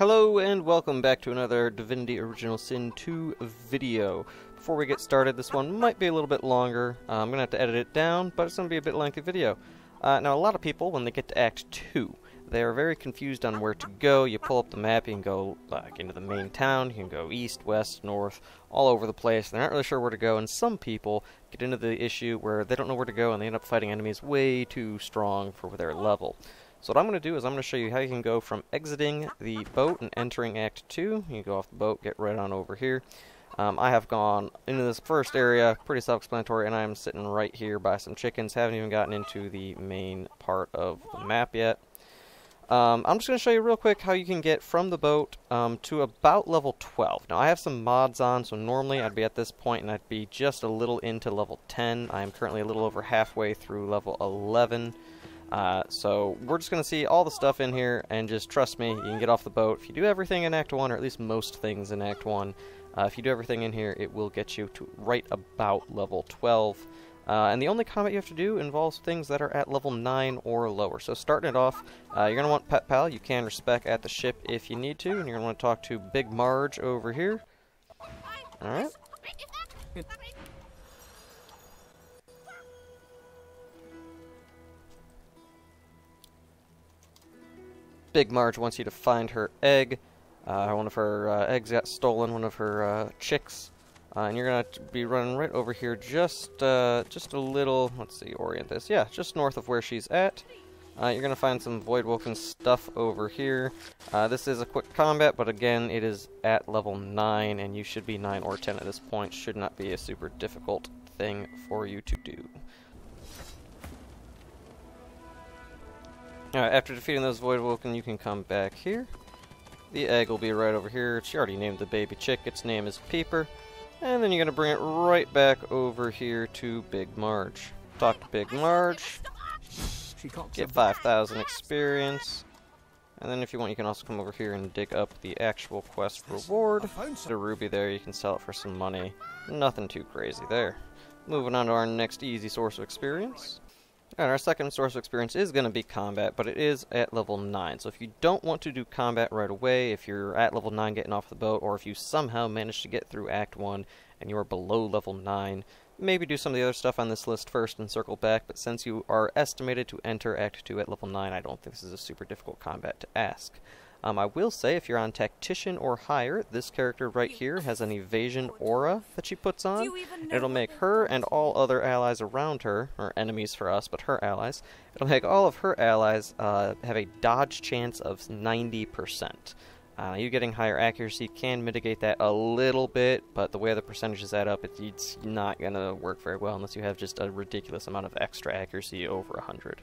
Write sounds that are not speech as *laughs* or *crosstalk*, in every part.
Hello and welcome back to another Divinity Original Sin 2 video. Before we get started, this one might be a little bit longer. Uh, I'm going to have to edit it down, but it's going to be a bit lengthy video. Uh, now, a lot of people, when they get to Act 2, they are very confused on where to go. You pull up the map, you can go like into the main town, you can go east, west, north, all over the place. They're not really sure where to go, and some people get into the issue where they don't know where to go and they end up fighting enemies way too strong for their level. So what I'm going to do is I'm going to show you how you can go from exiting the boat and entering Act 2. You go off the boat, get right on over here. Um, I have gone into this first area, pretty self-explanatory, and I'm sitting right here by some chickens. Haven't even gotten into the main part of the map yet. Um, I'm just going to show you real quick how you can get from the boat um, to about level 12. Now I have some mods on, so normally I'd be at this point and I'd be just a little into level 10. I am currently a little over halfway through level 11. Uh, so we're just going to see all the stuff in here, and just trust me, you can get off the boat. If you do everything in Act 1, or at least most things in Act 1, uh, if you do everything in here, it will get you to right about level 12. Uh, and the only combat you have to do involves things that are at level 9 or lower. So starting it off, uh, you're going to want Pet Pal. You can respec at the ship if you need to, and you're going to want to talk to Big Marge over here. Alright. Big Marge wants you to find her egg. Uh, one of her uh, eggs got stolen, one of her uh, chicks. Uh, and you're going to be running right over here just uh, just a little, let's see, orient this. Yeah, just north of where she's at. You're going to find some Voidwoken stuff over here. this is a quick combat, but again, it is at level 9, and you should be 9 or 10 at this point. Should not be a super difficult thing for you to do. Alright, after defeating those Voidwoken, you can come back here. The egg will be right over here. She already named the baby chick. Its name is Peeper. And then you're going to bring it right back over here to Big Marge. Talk to Big Marge. Get 5,000 experience. And then if you want, you can also come over here and dig up the actual quest reward. The ruby there, you can sell it for some money. Nothing too crazy there. Moving on to our next easy source of experience. And our second source of experience is going to be combat, but it is at level 9. So if you don't want to do combat right away, if you're at level 9 getting off the boat, or if you somehow manage to get through Act 1 and you are below level 9, maybe do some of the other stuff on this list first and circle back, but since you are estimated to enter Act 2 at level 9, I don't think this is a super difficult combat to ask. Um, I will say, if you're on Tactician or higher, this character right here has an evasion aura that she puts on. It'll make her and all other allies around her, or enemies for us, but her allies, it'll make all of her allies uh, have a dodge chance of 90%. Uh, you getting higher accuracy can mitigate that a little bit, but the way the percentages add up, it's not going to work very well unless you have just a ridiculous amount of extra accuracy over 100.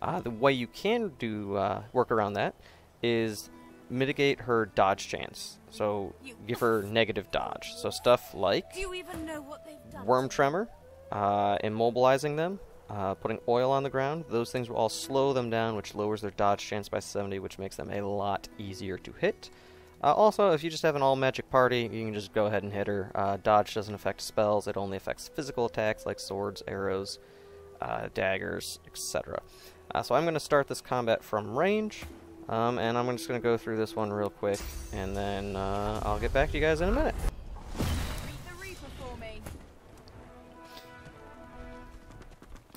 Uh, the way you can do uh, work around that is mitigate her dodge chance. So give her negative dodge. So stuff like worm tremor, uh, immobilizing them, uh, putting oil on the ground. Those things will all slow them down, which lowers their dodge chance by 70, which makes them a lot easier to hit. Uh, also, if you just have an all-magic party, you can just go ahead and hit her. Uh, dodge doesn't affect spells, it only affects physical attacks like swords, arrows, uh, daggers, etc. Uh, so I'm going to start this combat from range. Um, and I'm just going to go through this one real quick, and then uh, I'll get back to you guys in a minute.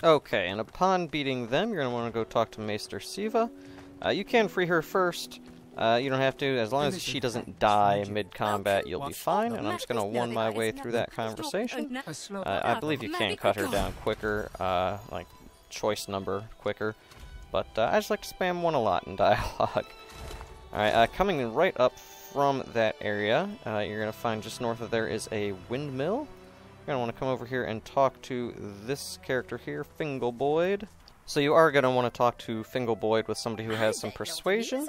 Okay, and upon beating them, you're going to want to go talk to Meistr Siva. Uh, you can free her first. Uh, you don't have to. As long as she doesn't die mid-combat, you'll be fine. And I'm just going to one my way through that conversation. Uh, I believe you can cut her down quicker, uh, like choice number quicker. But uh, I just like to spam one a lot in *laughs* dialogue. Alright, uh, coming right up from that area, uh, you're going to find just north of there is a windmill. You're going to want to come over here and talk to this character here, Fingalboyd. So you are going to want to talk to Fingalboyd with somebody who has some persuasion.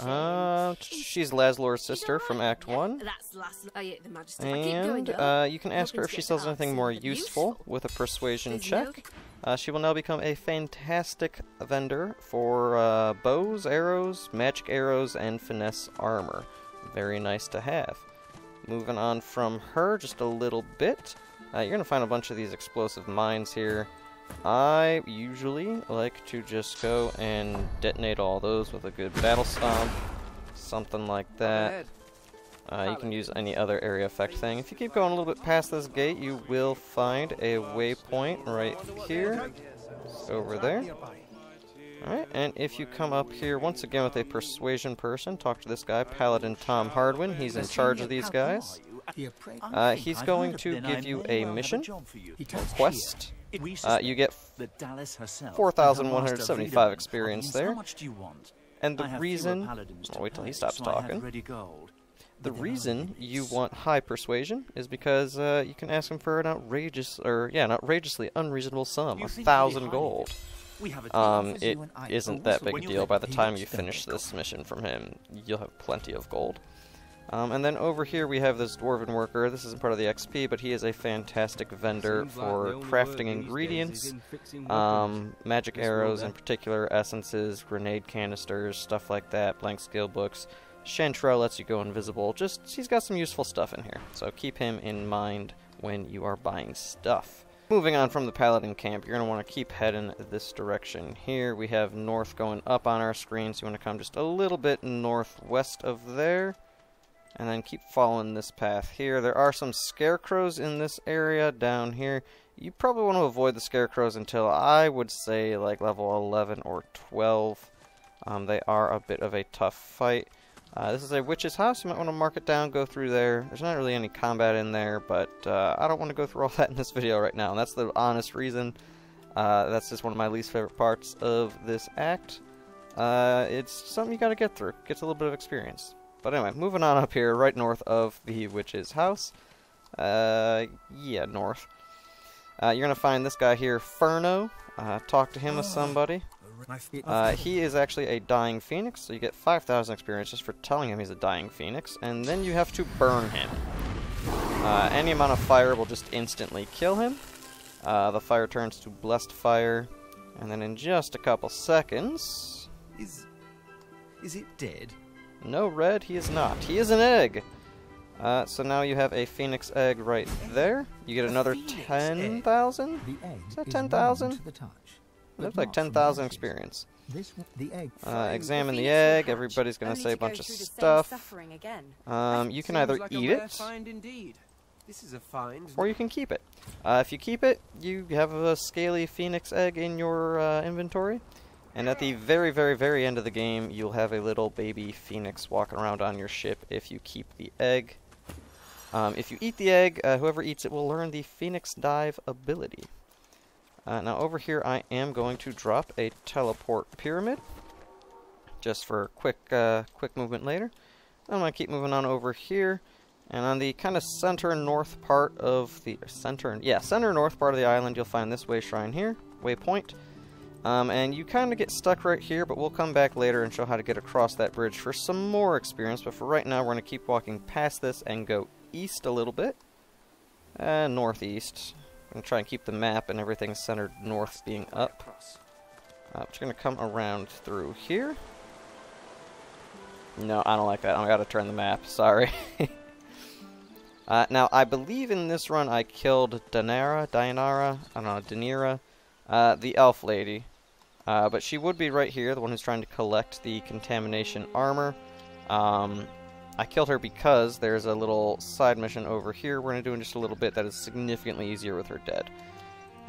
Uh, she's Laszlo's sister from Act 1. And uh, you can ask her if she sells anything more useful with a persuasion check. Uh, she will now become a fantastic vendor for uh, bows, arrows, magic arrows, and finesse armor. Very nice to have. Moving on from her just a little bit, uh, you're going to find a bunch of these explosive mines here. I usually like to just go and detonate all those with a good battle stomp. something like that. Uh, you can use any other area effect thing. If you keep going a little bit past this gate, you will find a waypoint right here. It's over there. Alright, and if you come up here once again with a persuasion person, talk to this guy, Paladin Tom Hardwin. He's in charge of these guys. Uh, he's going to give you a mission, quest. Uh, you get 4,175 experience there. And the reason... I'll wait till he stops talking. The reason you want high persuasion is because uh, you can ask him for an outrageous, or yeah, an outrageously unreasonable sum, a thousand gold. Um, it isn't that big a deal. By the time you finish this mission from him, you'll have plenty of gold. Um, and then over here we have this Dwarven Worker. This isn't part of the XP, but he is a fantastic vendor for crafting ingredients, um, magic arrows in particular, essences, grenade canisters, stuff like that, blank skill books. Chantrell lets you go invisible. Just, he's got some useful stuff in here, so keep him in mind when you are buying stuff. Moving on from the Paladin camp, you're going to want to keep heading this direction here. We have north going up on our screen, so you want to come just a little bit northwest of there. And then keep following this path here. There are some scarecrows in this area down here. You probably want to avoid the scarecrows until I would say like level 11 or 12. Um, they are a bit of a tough fight. Uh, this is a witch's house. You might want to mark it down, go through there. There's not really any combat in there, but uh, I don't want to go through all *laughs* that in this video right now. And that's the honest reason. Uh, that's just one of my least favorite parts of this act. Uh, it's something you got to get through. Gets a little bit of experience. But anyway, moving on up here, right north of the witch's house. Uh, yeah, north. Uh, you're going to find this guy here, Furno. talk to him with somebody. Uh, he is actually a dying phoenix, so you get 5,000 experience just for telling him he's a dying phoenix, and then you have to burn him. Uh, any amount of fire will just instantly kill him. Uh, the fire turns to blessed fire, and then in just a couple seconds... Is... is it dead? No, Red, he is not. He is an egg! Uh, so now you have a phoenix egg right there. You get another 10,000? Is that 10,000? Looks like 10,000 experience. Uh, examine the egg. Everybody's going to say a bunch of stuff. Um, you can either eat it, or you can keep it. Uh, if you keep it, you have a scaly phoenix egg in your uh, inventory. And at the very, very, very end of the game, you'll have a little baby phoenix walking around on your ship if you keep the egg. Um, if you eat the egg, uh, whoever eats it will learn the Phoenix Dive ability. Uh, now over here I am going to drop a teleport pyramid just for quick uh, quick movement later. I'm going to keep moving on over here and on the kind of center north part of the center yeah center north part of the island you'll find this way shrine here waypoint um, and you kind of get stuck right here but we'll come back later and show how to get across that bridge for some more experience but for right now we're going to keep walking past this and go east a little bit and northeast I'm try and keep the map and everything centered north being up. Uh, you're going to come around through here. No, I don't like that. I got to turn the map. *laughs* Sorry. *laughs* uh, now, I believe in this run I killed Danara, Dianara, I don't know, Danira, uh, the elf lady. Uh, but she would be right here, the one who's trying to collect the contamination armor. Um, I killed her because there's a little side mission over here we're going to do in just a little bit that is significantly easier with her dead.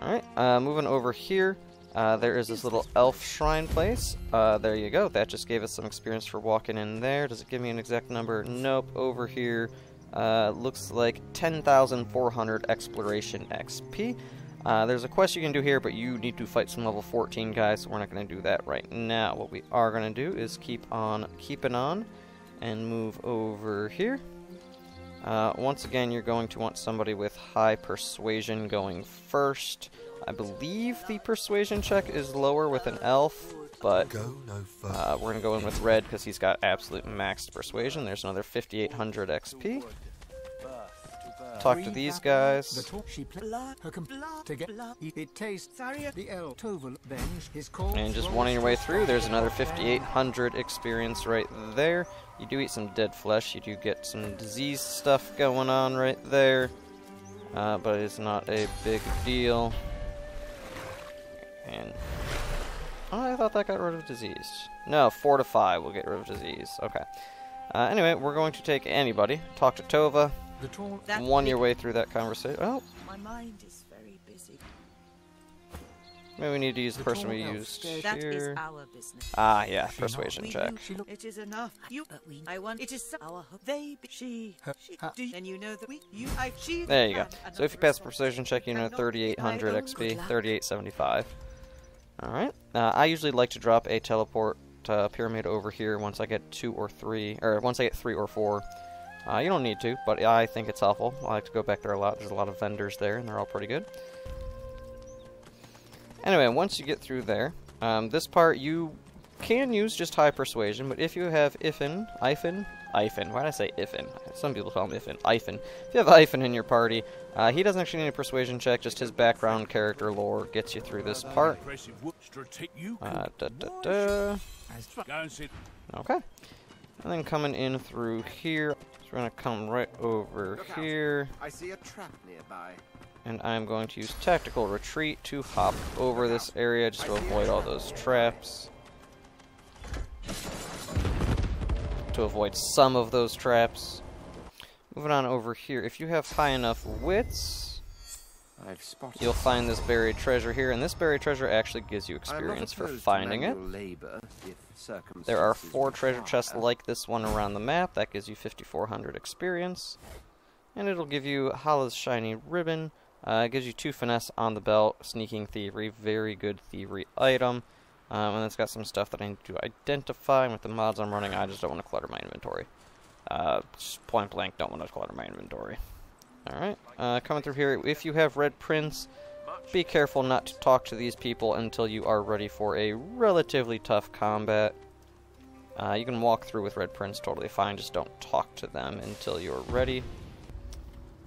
Alright, uh, moving over here, uh, there is this little elf shrine place. Uh, there you go, that just gave us some experience for walking in there. Does it give me an exact number? Nope, over here, uh, looks like 10,400 exploration XP. Uh, there's a quest you can do here, but you need to fight some level 14 guys, so we're not going to do that right now. What we are going to do is keep on keeping on and move over here. Uh, once again, you're going to want somebody with high persuasion going first. I believe the persuasion check is lower with an elf, but uh, we're going to go in with red because he's got absolute maxed persuasion. There's another 5800 XP talk to these guys. And just wanting your way through, there's another 5800 experience right there. You do eat some dead flesh, you do get some disease stuff going on right there. Uh, but it's not a big deal. And Oh, I thought that got rid of disease. No, fortify will get rid of disease. Okay. Uh, anyway, we're going to take anybody. Talk to Tova. The tall. That One your way through that conversation. Oh, My mind is very busy. maybe we need to use the The person we used scared- That is here. our business. Ah, yeah, She persuasion We check. do- She look. It is enough. You. But we I want. It is our. They. be- She. Huh, She. huh. Do you, and you know that we. You. I. She. There you go. So if you pass the persuasion check, you know 3800 XP, 3875. Alright. Uh, I usually like to drop a teleport uh, pyramid over here once I get two or three, or once I get three or four. Uh, you don't need to, but I think it's helpful. I like to go back there a lot. There's a lot of vendors there, and they're all pretty good. Anyway, once you get through there, um, this part you can use just high persuasion, but if you have Ifin, Ifin, Ifin, why did I say Ifin? Some people call him Ifin, Ifin. If you have Ifin in your party, uh, he doesn't actually need a persuasion check, just his background character lore gets you through this part. Impressive work. Strate- You Uh, da, da, da. go and sit. Okay. And then coming in through here, so we're going to come right over Look out. here, I see a trap nearby. and I'm going to use Tactical Retreat to hop over this area just to avoid all those traps. To avoid some of those traps. Moving on over here, if you have high enough wits, I've spotted. you'll find this buried treasure here, and this buried treasure actually gives you experience for finding it. labor if There are four treasure chests like this one around the map. That gives you 5,400 experience. And it'll give you Hala's Shiny Ribbon. Uh, it gives you two finesse on the belt, sneaking thievery, very good thievery item. Um, and it's got some stuff that I need to identify. And with the mods I'm running, I just don't want to clutter my inventory. Uh, just point blank, don't want to clutter my inventory. Alright, uh, coming through here, if you have red prints, be careful not to talk to these people until you are ready for a relatively tough combat. Uh, you can walk through with red prints totally fine, just don't talk to them until you're ready.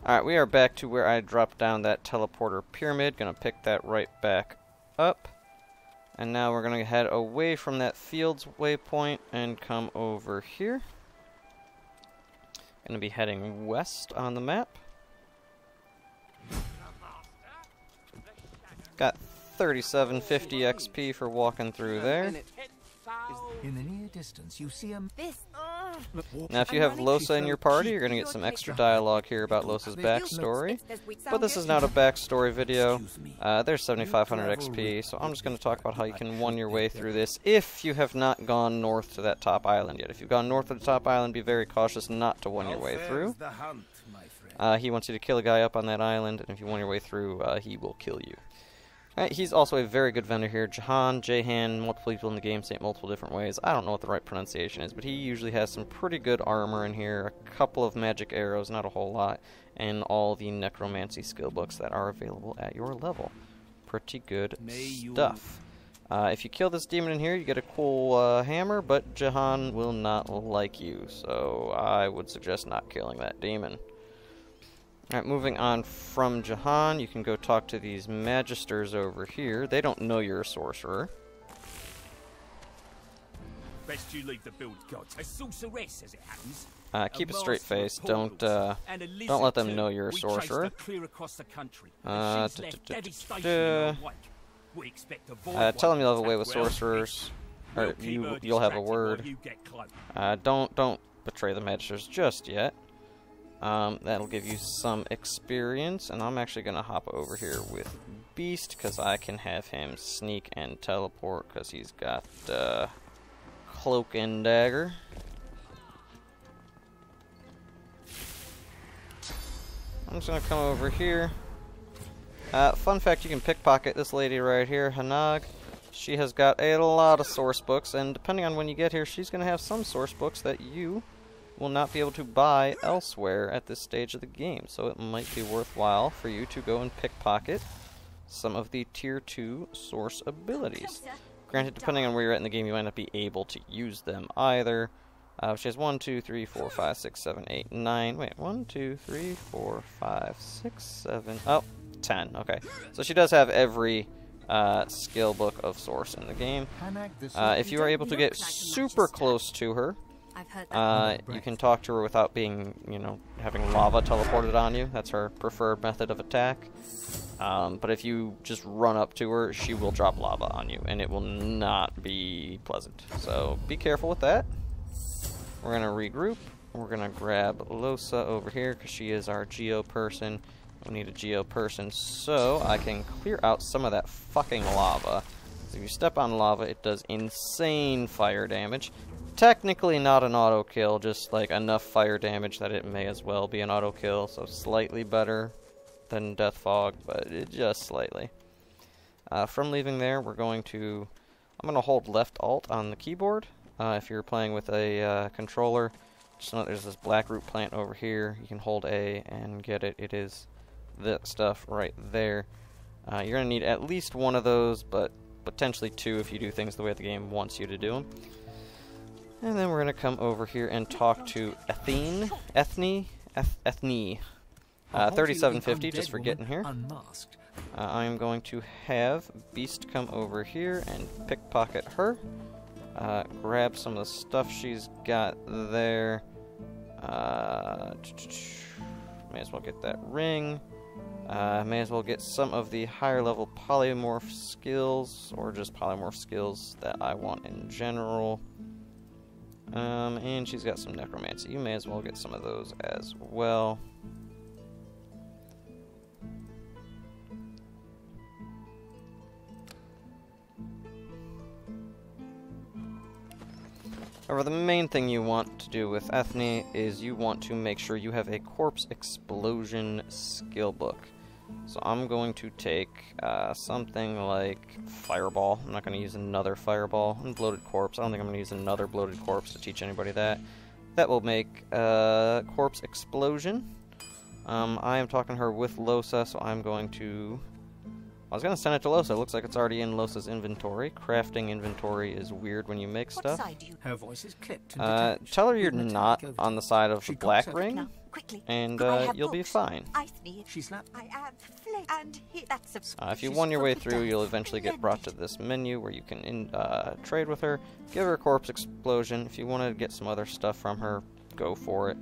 Alright, we are back to where I dropped down that teleporter pyramid. Gonna pick that right back up. And now we're gonna head away from that fields waypoint and come over here. Gonna be heading west on the map. Got 3750 XP for walking through there. In the near distance, you see a. This. Now, if you have Lohse in your party, you're going to get some extra dialogue here about Lohse's backstory. But this is not a backstory video. Uh, there's 7,500 XP, so I'm just going to talk about how you can one your way through this if you have not gone north to that top island yet. If you've gone north of the top island, be very cautious not to one your way through. the hunt. Uh, he wants you to kill a guy up on that island, and if you want your way through, uh, he will kill you. Alright, he's also a very good vendor here. Jahan, Jahan, multiple people in the game say it multiple different ways. I don't know what the right pronunciation is, but he usually has some pretty good armor in here, a couple of magic arrows, not a whole lot, and all the necromancy skill books that are available at your level. Pretty good stuff. Uh, if you kill this demon in here, you get a cool uh, hammer, but Jahan will not like you, so I would suggest not killing that demon. Alright, moving on from Jahan, you can go talk to these magisters over here. They don't know you're a sorcerer. Best you leave the build gods. A sorceress, as it happens. Uh, keep a straight face. Don't uh, don't let them know you're a sorcerer. her clear across the country. Uh, and she's duh, left duh, duh, devastation duh, in her duh. wake. We expect to avoid uh, tell them you'll have a way with sorcerers, or you you'll have a word. You get close. Uh, don't don't betray the magisters just yet. Um, that'll give you some experience, and I'm actually gonna hop over here with Beast because I can have him sneak and teleport because he's got uh, cloak and dagger. I'm just gonna come over here. Uh, fun fact: you can pickpocket this lady right here, Hannag. She has got a lot of source books, and depending on when you get here, she's going to have some source books that you will not be able to buy elsewhere at this stage of the game. So it might be worthwhile for you to go and pickpocket some of the Tier 2 source abilities. Granted, depending on where you're at in the game, you might not be able to use them either. Uh, she has 1, 2, 3, 4, 5, 6, 7, 8, 9. Wait, 1, 2, 3, 4, 5, 6, 7. Oh, 10. Okay. So she does have every uh, skill book of source in the game. Uh, if you are able to get look like a super close to her, I've heard that. uh, you can talk to her without being, you know, having lava teleported on you. That's her preferred method of attack. Um, but if you just run up to her, she will drop lava on you, and it will not be pleasant. So be careful with that. We're going to regroup. We're going to grab Lohse over here, because she is our geo person. We need a geo person, so I can clear out some of that fucking lava. So if you step on lava, it does insane fire damage. Technically not an auto kill, just like enough fire damage that it may as well be an auto kill, so slightly better than Death Fog, but just slightly. Uh, from leaving there, we're going to... I'm going to hold left alt on the keyboard. Uh, if you're playing with a uh, controller, just know there's this black root plant over here. You can hold A and get it. It is that stuff right there. Uh, you're going to need at least one of those, but potentially two if you do things the way the game wants you to do them. And then we're going to come over here and talk to Ethene, Ethne, Eth Ethne. Uh, 3750 just for getting here. Unmasked. Uh, I'm going to have Beast come over here and pickpocket her. Uh, grab some of the stuff she's got there. Uh, may as well get that ring. Uh, may as well get some of the higher level polymorph skills, or just polymorph skills that I want in general. Um, and she's got some necromancy. You may as well get some of those as well. However, the main thing you want to do with Ethne is you want to make sure you have a corpse explosion skill book. So I'm going to take uh, something like Fireball. I'm not going to use another Fireball. And Bloated Corpse. I don't think I'm going to use another Bloated Corpse to teach anybody that. That will make uh, Corpse Explosion. Um, I am talking to her with Lohse, so I'm going to I was gonna send it to Lohse. It looks like it's already in Lohse's inventory. Crafting inventory is weird when you make What stuff. you Her voice is clipped and Uh, tell her you're not on the side of She the black ring, now? Quickly. and uh, you'll be fine. I need. She slapped. I am flesh and hit. That's. Uh, if you she's won your way through, you'll eventually get brought to this menu where you can in, uh, trade with her. Give her a corpse explosion. If you want to get some other stuff from her, go for it.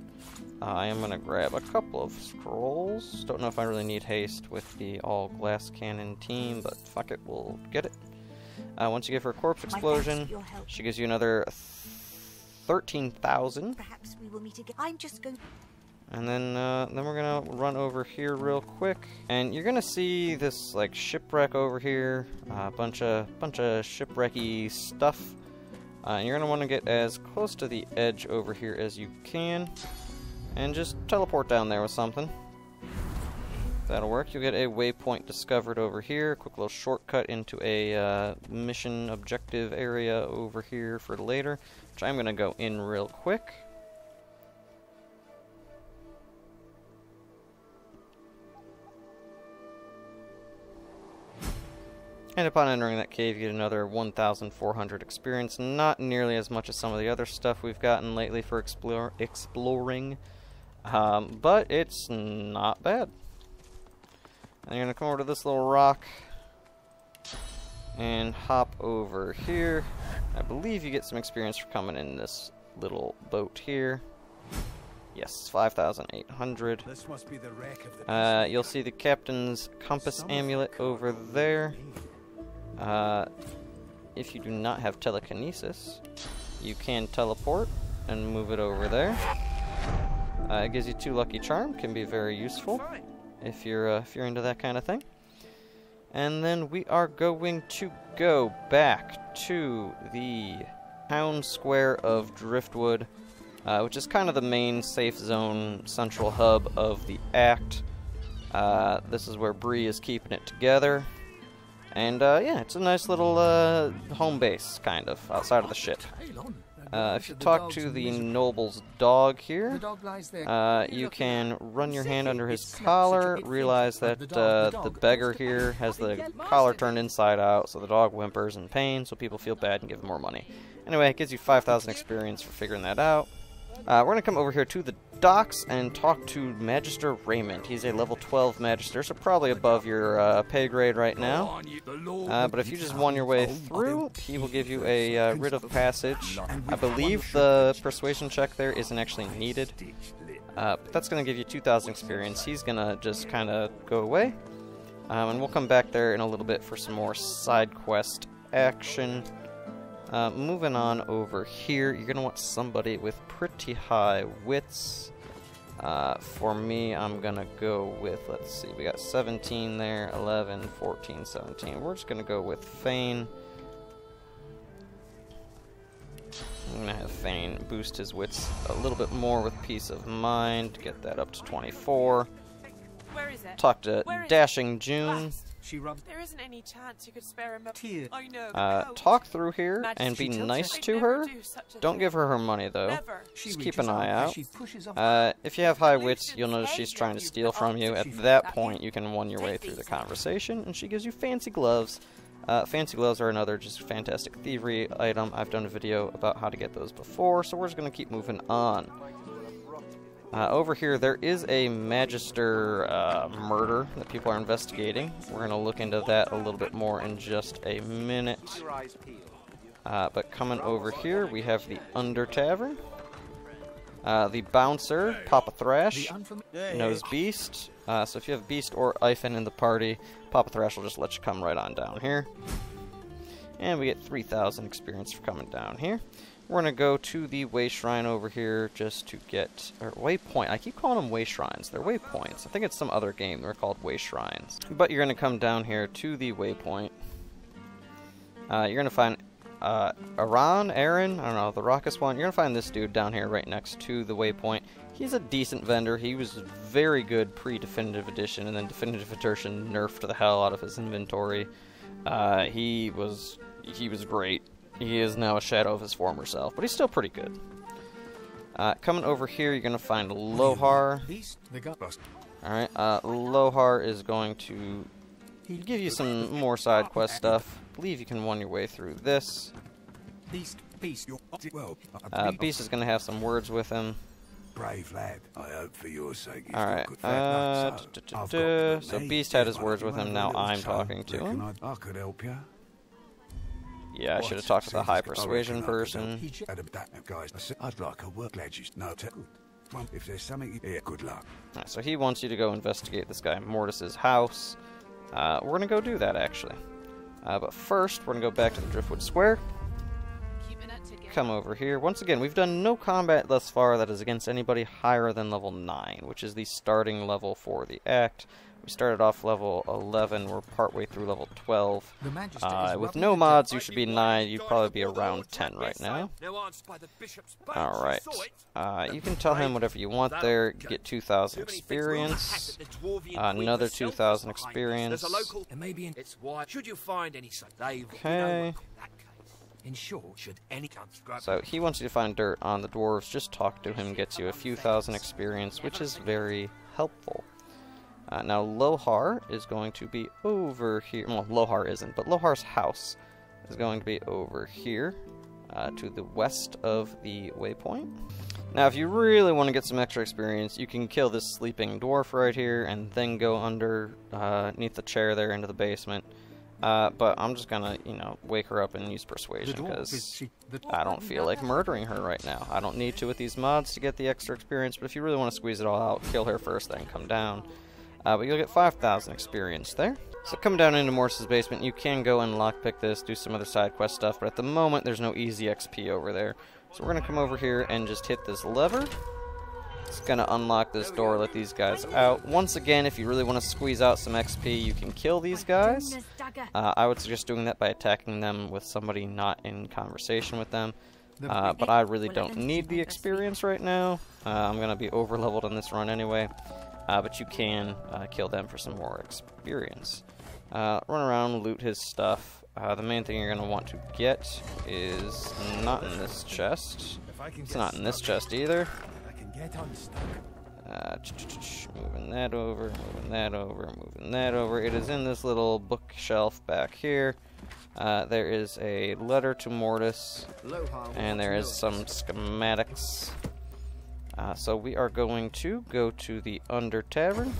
Uh, I am gonna grab a couple of scrolls. Don't know if I really need haste with the all glass cannon team, but fuck it, we'll get it. Uh, once you give her a corpse explosion, for your help. she gives you another thirteen thousand. Perhaps we will meet again. I'm just going. And then, uh, then we're gonna run over here real quick, and you're gonna see this like shipwreck over here, a uh, bunch of bunch of shipwrecky stuff, uh, and you're gonna want to get as close to the edge over here as you can, and just teleport down there with something. That'll work. You'll get a waypoint discovered over here, quick little shortcut into a uh, mission objective area over here for later, which I'm gonna go in real quick. And upon entering that cave, you get another 1,400 experience. Not nearly as much as some of the other stuff we've gotten lately for explore exploring. Um, but it's not bad. And you're going to come over to this little rock and hop over here. I believe you get some experience for coming in this little boat here. Yes, 5,800. This must be the wreck of the Uh, you'll see the captain's compass amulet over there. Uh, if you do not have telekinesis, you can teleport and move it over there. Uh, it gives you two lucky charm, can be very useful if you're uh, if you're into that kind of thing. And then we are going to go back to the town square of Driftwood, uh, which is kind of the main safe zone central hub of the act. Uh, this is where Bree is keeping it together. And uh, yeah, it's a nice little uh, home base, kind of, outside of the ship. Uh, if you talk to the noble's dog here, uh, you can run your hand under his collar, realize that uh, the beggar here has the collar turned inside out, so the dog whimpers in pain, so people feel bad and give him more money. Anyway, it gives you 5,000 experience for figuring that out. Uh, we're going to come over here to the docks and talk to Magister Raymond. He's a level 12 Magister, so probably above your uh, pay grade right now. Uh, but if you just won your way through, he will give you a uh, writ of passage. I believe the persuasion check there isn't actually needed. Uh, but that's going to give you 2,000 experience. He's going to just kind of go away. Um, and we'll come back there in a little bit for some more side quest action. Uh, moving on over here, you're going to want somebody with pretty high wits. Uh, for me, I'm going to go with, let's see, we got 17 there, 11, 14, 17. We're just going to go with Fane. I'm going to have Fane boost his wits a little bit more with Peace of Mind, get that up to 24. Where is it? Talk to Dashing June. Last. She rubbed There isn't any chance you could spare him a tear. I know. Uh, talk through here Majesty and be nice I'd to her. Do don't give her her money though. Never. She keep an eye out. She pushes off Uh, if you have high wits, you'll notice she's trying to steal from you. At that point, you can won your way through the conversation, and she gives you fancy gloves. Uh, fancy gloves are another just fantastic thievery item. I've done a video about how to get those before, so we're just going to keep moving on. Uh, over here, there is a Magister uh, murder that people are investigating. We're going to look into that a little bit more in just a minute. Uh, but coming over here, we have the Under Tavern. Uh, the Bouncer, Papa Thrash, knows Beast. Uh, so if you have Beast or Ifen in the party, Papa Thrash will just let you come right on down here. And we get 3,000 experience for coming down here. We're going to go to the Way Shrine over here just to get... Or Waypoint. I keep calling them Way Shrines. They're Waypoints. I think it's some other game. They're called Way Shrines. But you're going to come down here to the Waypoint. Uh, you're going to find uh, Aran, Aaron, I don't know, the Raucous one. You're going to find this dude down here right next to the Waypoint. He's a decent vendor. He was very good pre-Definitive Edition, and then Definitive Edition nerfed the hell out of his inventory. Uh, he was he was great. He is now a shadow of his former self, but he's still pretty good. Uh, coming over here, you're going to find Lohar. Beast, the gut bust. Alright, uh, Lohar is going to give you some more side quest stuff. believe you can won your way through this. Beast, beast. Well, Uh, Beast is going to have some words with him. brave lad. I hope for your sake you've Alright, got good fat uh, so duh, duh, I've so me. Beast had his words with him, now I'm talking to him. I, I could help you. Yeah, I should have talked to the high persuasion person. He j- Guys, I said, I'd like a work glad you know to Well, If there's something here, good luck. So he wants you to go investigate this guy Mordus's house. Uh, we're going to go do that, actually. Uh, but first, we're going to go back to the Driftwood Square. Keeping it together. come over here. Once again, we've done no combat thus far that is against anybody higher than level 9, which is the starting level for the act. We started off level 11, we're partway through level 12. The Uh, with no mods, you should be 9, you'd probably be around 10 right now. Now answered by the bishop's badge. Alright, You uh, you can tell him whatever you want there, get 2,000 Too many things were on the hat experience. at the Dwarvian Uh, another 2,000 was behind us. experience. There's a local, and maybe its why. Should you find any such, they, you know, Okay. in that case. In short, should any So he wants you to find dirt on the dwarves, just talk to him, gets you a few thousand experience, which is very helpful. Uh, now Lohar is going to be over here. Well, Lohar isn't, but Lohar's house is going to be over here, uh, to the west of the waypoint. Now, if you really want to get some extra experience, you can kill this sleeping dwarf right here, and then go under, uh, the chair there into the basement. Uh, but I'm just gonna, you know, wake her up and use persuasion because is she, the I don't feel like murdering her right now. I don't need to with these mods to get the extra experience, but if you really want to squeeze it all out, kill her first, then come down. Uh, but you'll get 5,000 experience there. So come down into Morse's basement. You can go and lockpick this, do some other side quest stuff, but at the moment there's no easy XP over there. So we're going to come over here and just hit this lever. It's going to unlock this door, let these guys out. Once again, if you really want to squeeze out some XP, you can kill these guys. Uh, I would suggest doing that by attacking them with somebody not in conversation with them. Uh, but I really don't need the experience right now. Uh, I'm going to be over leveled on this run anyway. Uh, but you can uh, kill them for some more experience. Uh, run around, loot his stuff. Uh, the main thing you're going to want to get is not in this chest. It's not in this chest either. I can get unstuck. Uh, ch- ch- ch- ch- moving that over, moving that over, moving that over. It is in this little bookshelf back here. Uh, there is a letter to Mordus, and there is some schematics. Uh, so we are going to go to the Under Tavern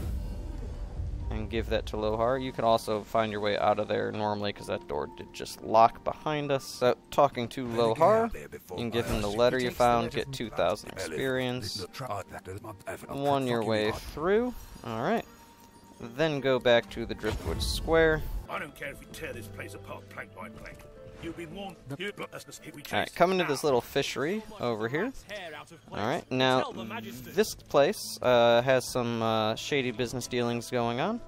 and give that to Lohar. You can also find your way out of there normally because that door did just lock behind us. So talking to Lohar, you can give him the letter you found, get 2,000 experience. One your way through. Alright. then go back to the Driftwood Square. I don't care if we tear this place apart plank by plank. You've been warned. You, that's the hit we chase. Alright, coming to this little fishery over here. Alright, now this place uh, has some uh, shady business dealings going on.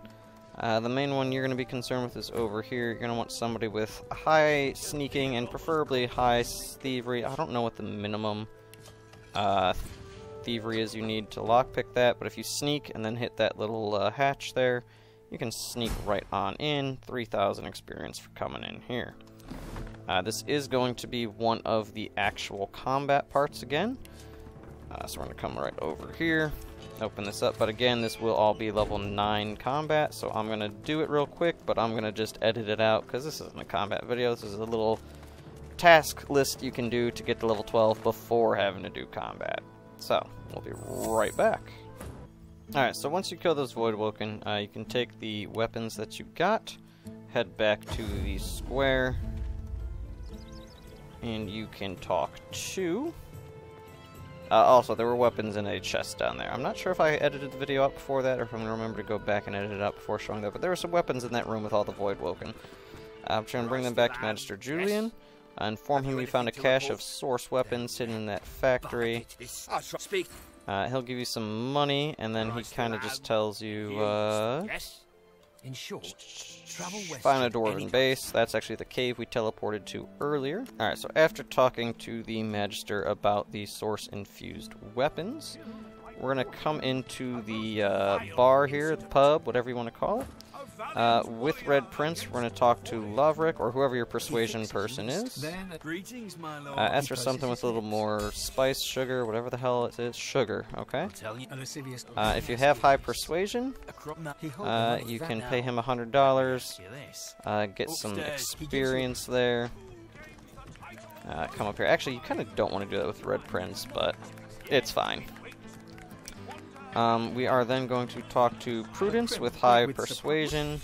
Uh, the main one you're going to be concerned with is over here. You're going to want somebody with high sneaking and preferably high thievery. I don't know what the minimum uh, thievery is you need to lockpick that, but if you sneak and then hit that little uh, hatch there, you can sneak right on in. 3,000 experience for coming in here. Uh, this is going to be one of the actual combat parts again. Uh, so we're going to come right over here, open this up. But again, this will all be level 9 combat, so I'm going to do it real quick, but I'm going to just edit it out because this isn't a combat video. This is a little task list you can do to get to level 12 before having to do combat. So, we'll be right back. Alright, so once you kill those Voidwoken, uh, you can take the weapons that you got, head back to the square, and you can talk to... Uh, also, there were weapons in a chest down there. I'm not sure if I edited the video up before that, or if I'm going to remember to go back and edit it up before showing that, but there were some weapons in that room with all the Voidwoken. Uh, I'm trying to bring them back to Magister Julian. Uh, inform him you found a cache of source weapons hidden in that factory. Uh, he'll give you some money, and then he kind of just tells you, uh. In short, travel west. find a dwarven base. That's actually the cave we teleported to earlier. Alright, so after talking to the Magister about the source-infused weapons, we're going to come into the uh, bar here, the pub, whatever you want to call it. Uh, with Red Prince, we're going to talk to Lovric, or whoever your persuasion person is. Then, greetings, my lord. Uh, ask for something with a little more spice, sugar, whatever the hell it is. Sugar, okay? Tell you. A lascivious. Uh, if you have high persuasion, Acro- he hold uh, you can pay him a hundred dollars. Uh, get some Upstairs, he gives you- experience there. Uh, come up here. Actually, you kind of don't want to do that with Red Prince, but it's fine. Um, we are then going to talk to Prudence with high persuasion.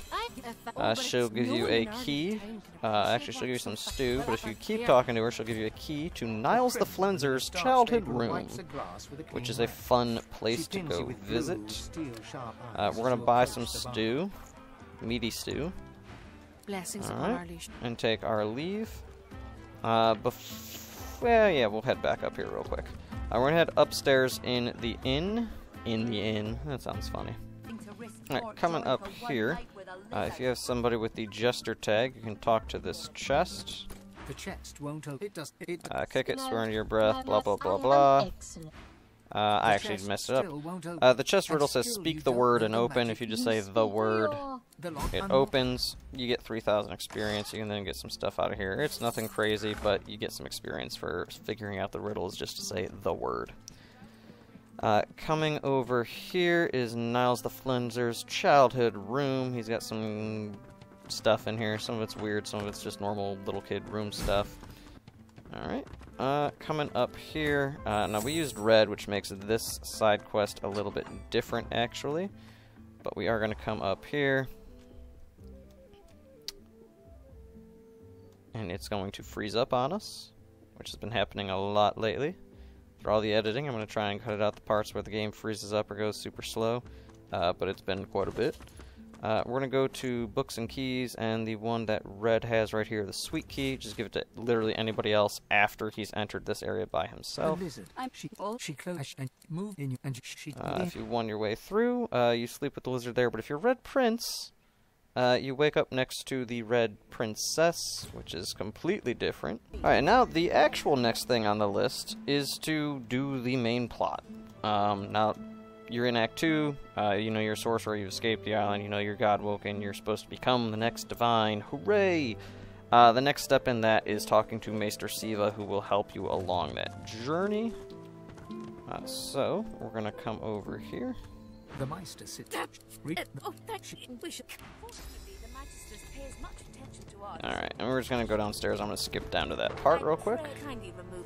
Uh, she'll give you a key. Uh, actually, she'll give you some stew, but if you keep talking to her, she'll give you a key to Niles the Flenzer's childhood room, which is a fun place to go visit. Uh, we're going to buy some stew, meaty stew. And take our leave. Uh, bef- well, yeah, we'll head back up here real quick. Uh, we're gonna head upstairs in the inn. In the inn. That sounds funny. Alright, coming up here, uh, if you have somebody with the Jester tag, you can talk to this chest. The chest won't open. It does. It. Uh, kick it, swear into your breath, blah blah blah blah. Uh, I actually messed it up. still won't open. Uh, the chest riddle says speak the word and open. If you just say the word, it opens. You get 3,000 experience. You can then get some stuff out of here. It's nothing crazy, but you get some experience for figuring out the riddles just to say the word. Uh, coming over here is Niles the Flenzer's childhood room. He's got some stuff in here. Some of it's weird, some of it's just normal little kid room stuff. Alright. Uh, coming up here. Uh, now, we used red, which makes this side quest a little bit different, actually. But we are going to come up here. And it's going to freeze up on us, which has been happening a lot lately. For all the editing, I'm going to try and cut it out the parts where the game freezes up or goes super slow, uh, but it's been quite a bit. Uh, we're going to go to books and keys, and the one that Red has right here, the sweet key, just give it to literally anybody else after he's entered this area by himself. lizard. She. She close and move in you and. Uh, if you won your way through, uh, you sleep with the lizard there, but if you're Red Prince, uh, you wake up next to the Red Princess, which is completely different. Alright, now the actual next thing on the list is to do the main plot. Um, now, you're in Act 2, uh, you know you're a sorcerer, you've escaped the island, you know you're Godwoken, you're supposed to become the next divine. Hooray! Uh, the next step in that is talking to Meistr Siva, who will help you along that journey. Uh, so, we're gonna come over here. The Meister sits. Read. Oh, thank you. We should. Fortunately, the Magisters pay much attention to ours. Alright, and we're just gonna go downstairs. I'm gonna skip down to that part real quick.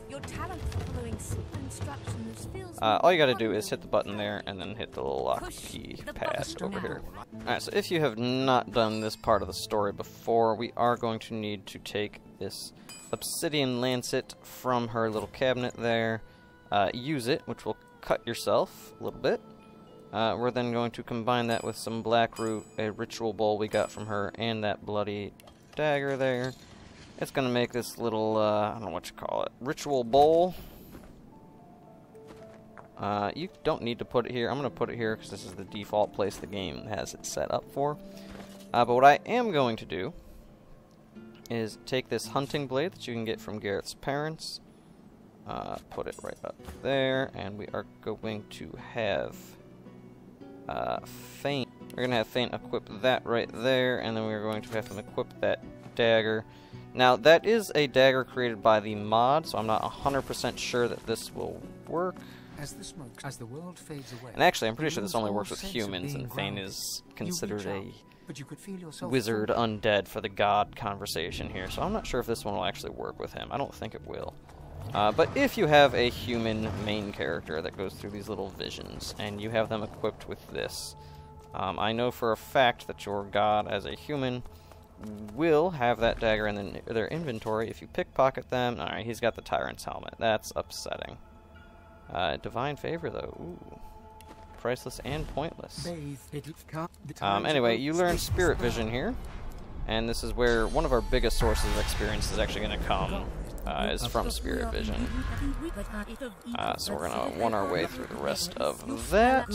Your talent following instructions. Fills Uh, all you gotta do is hit the button there and then hit the little lock Push key the pad over now. here. Alright, so if you have not done this part of the story before, we are going to need to take this obsidian lancet from her little cabinet there, uh, use it, which will cut yourself a little bit, Uh, we're then going to combine that with some black root, a ritual bowl we got from her, and that bloody dagger there. It's going to make this little, uh, I don't know what you call it, ritual bowl. Uh, you don't need to put it here. I'm going to put it here because this is the default place the game has it set up for. Uh, but what I am going to do is take this hunting blade that you can get from Gareth's parents, uh, put it right up there, and we are going to have uh, Fane. We're going to have Fane equip that right there, and then we're going to have him equip that dagger. Now, that is a dagger created by the mod, so I'm not 100% sure that this will work. As the smoke, as the world fades away. And actually, I'm pretty sure this only works with humans, and grounded. is considered reach a but you could feel yourself wizard undead for the god conversation here, so I'm not sure if this one will actually work with him. I don't think it will. Uh, but if you have a human main character that goes through these little visions, and you have them equipped with this, um, I know for a fact that your god as a human will have that dagger in the, their inventory if you pickpocket them. Alright, he's got the Tyrant's helmet. That's upsetting. Uh, divine favor, though. Ooh. Priceless and pointless. Um, anyway, you learn Spirit. Vision here, and this is where one of our biggest sources of experience is actually going to come, uh, is from Spirit Vision. Uh, so we're going to one our way through the rest of that.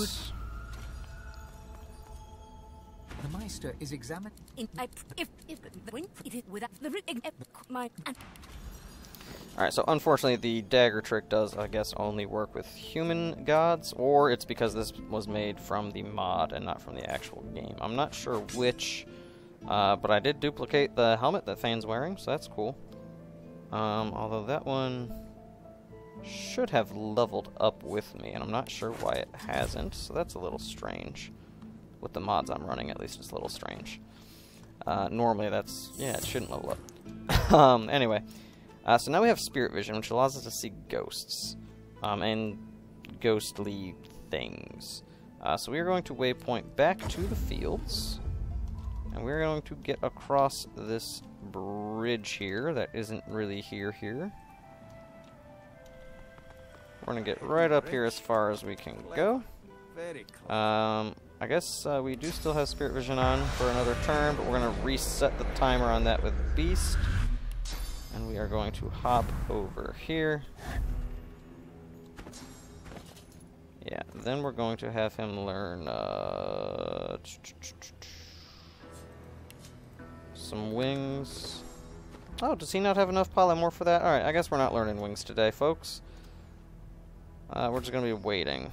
The Meister is examined. If if the win if it without the written my and Alright, so unfortunately the dagger trick does, I guess, only work with human gods, or it's because this was made from the mod and not from the actual game. I'm not sure which, uh, but I did duplicate the helmet that Thane's wearing, so that's cool. Um, although that one should have leveled up with me, and I'm not sure why it hasn't, so that's a little strange. With the mods I'm running, at least it's a little strange. Uh, normally that's, yeah, it shouldn't level up. *laughs* um, anyway. Uh, so now we have Spirit Vision, which allows us to see ghosts um, and ghostly things. Uh, so we are going to waypoint back to the fields, and we're going to get across this bridge here that isn't really here here. We're to get right up here as far as we can go. Um, I guess uh, we do still have Spirit Vision on for another turn, but we're to reset the timer on that with Beast. And we are going to hop over here. Yeah, then we're going to have him learn uh, some wings. Oh, does he not have enough polymorph for that? Alright, I guess we're not learning wings today, folks. Uh, we're just going to be waiting.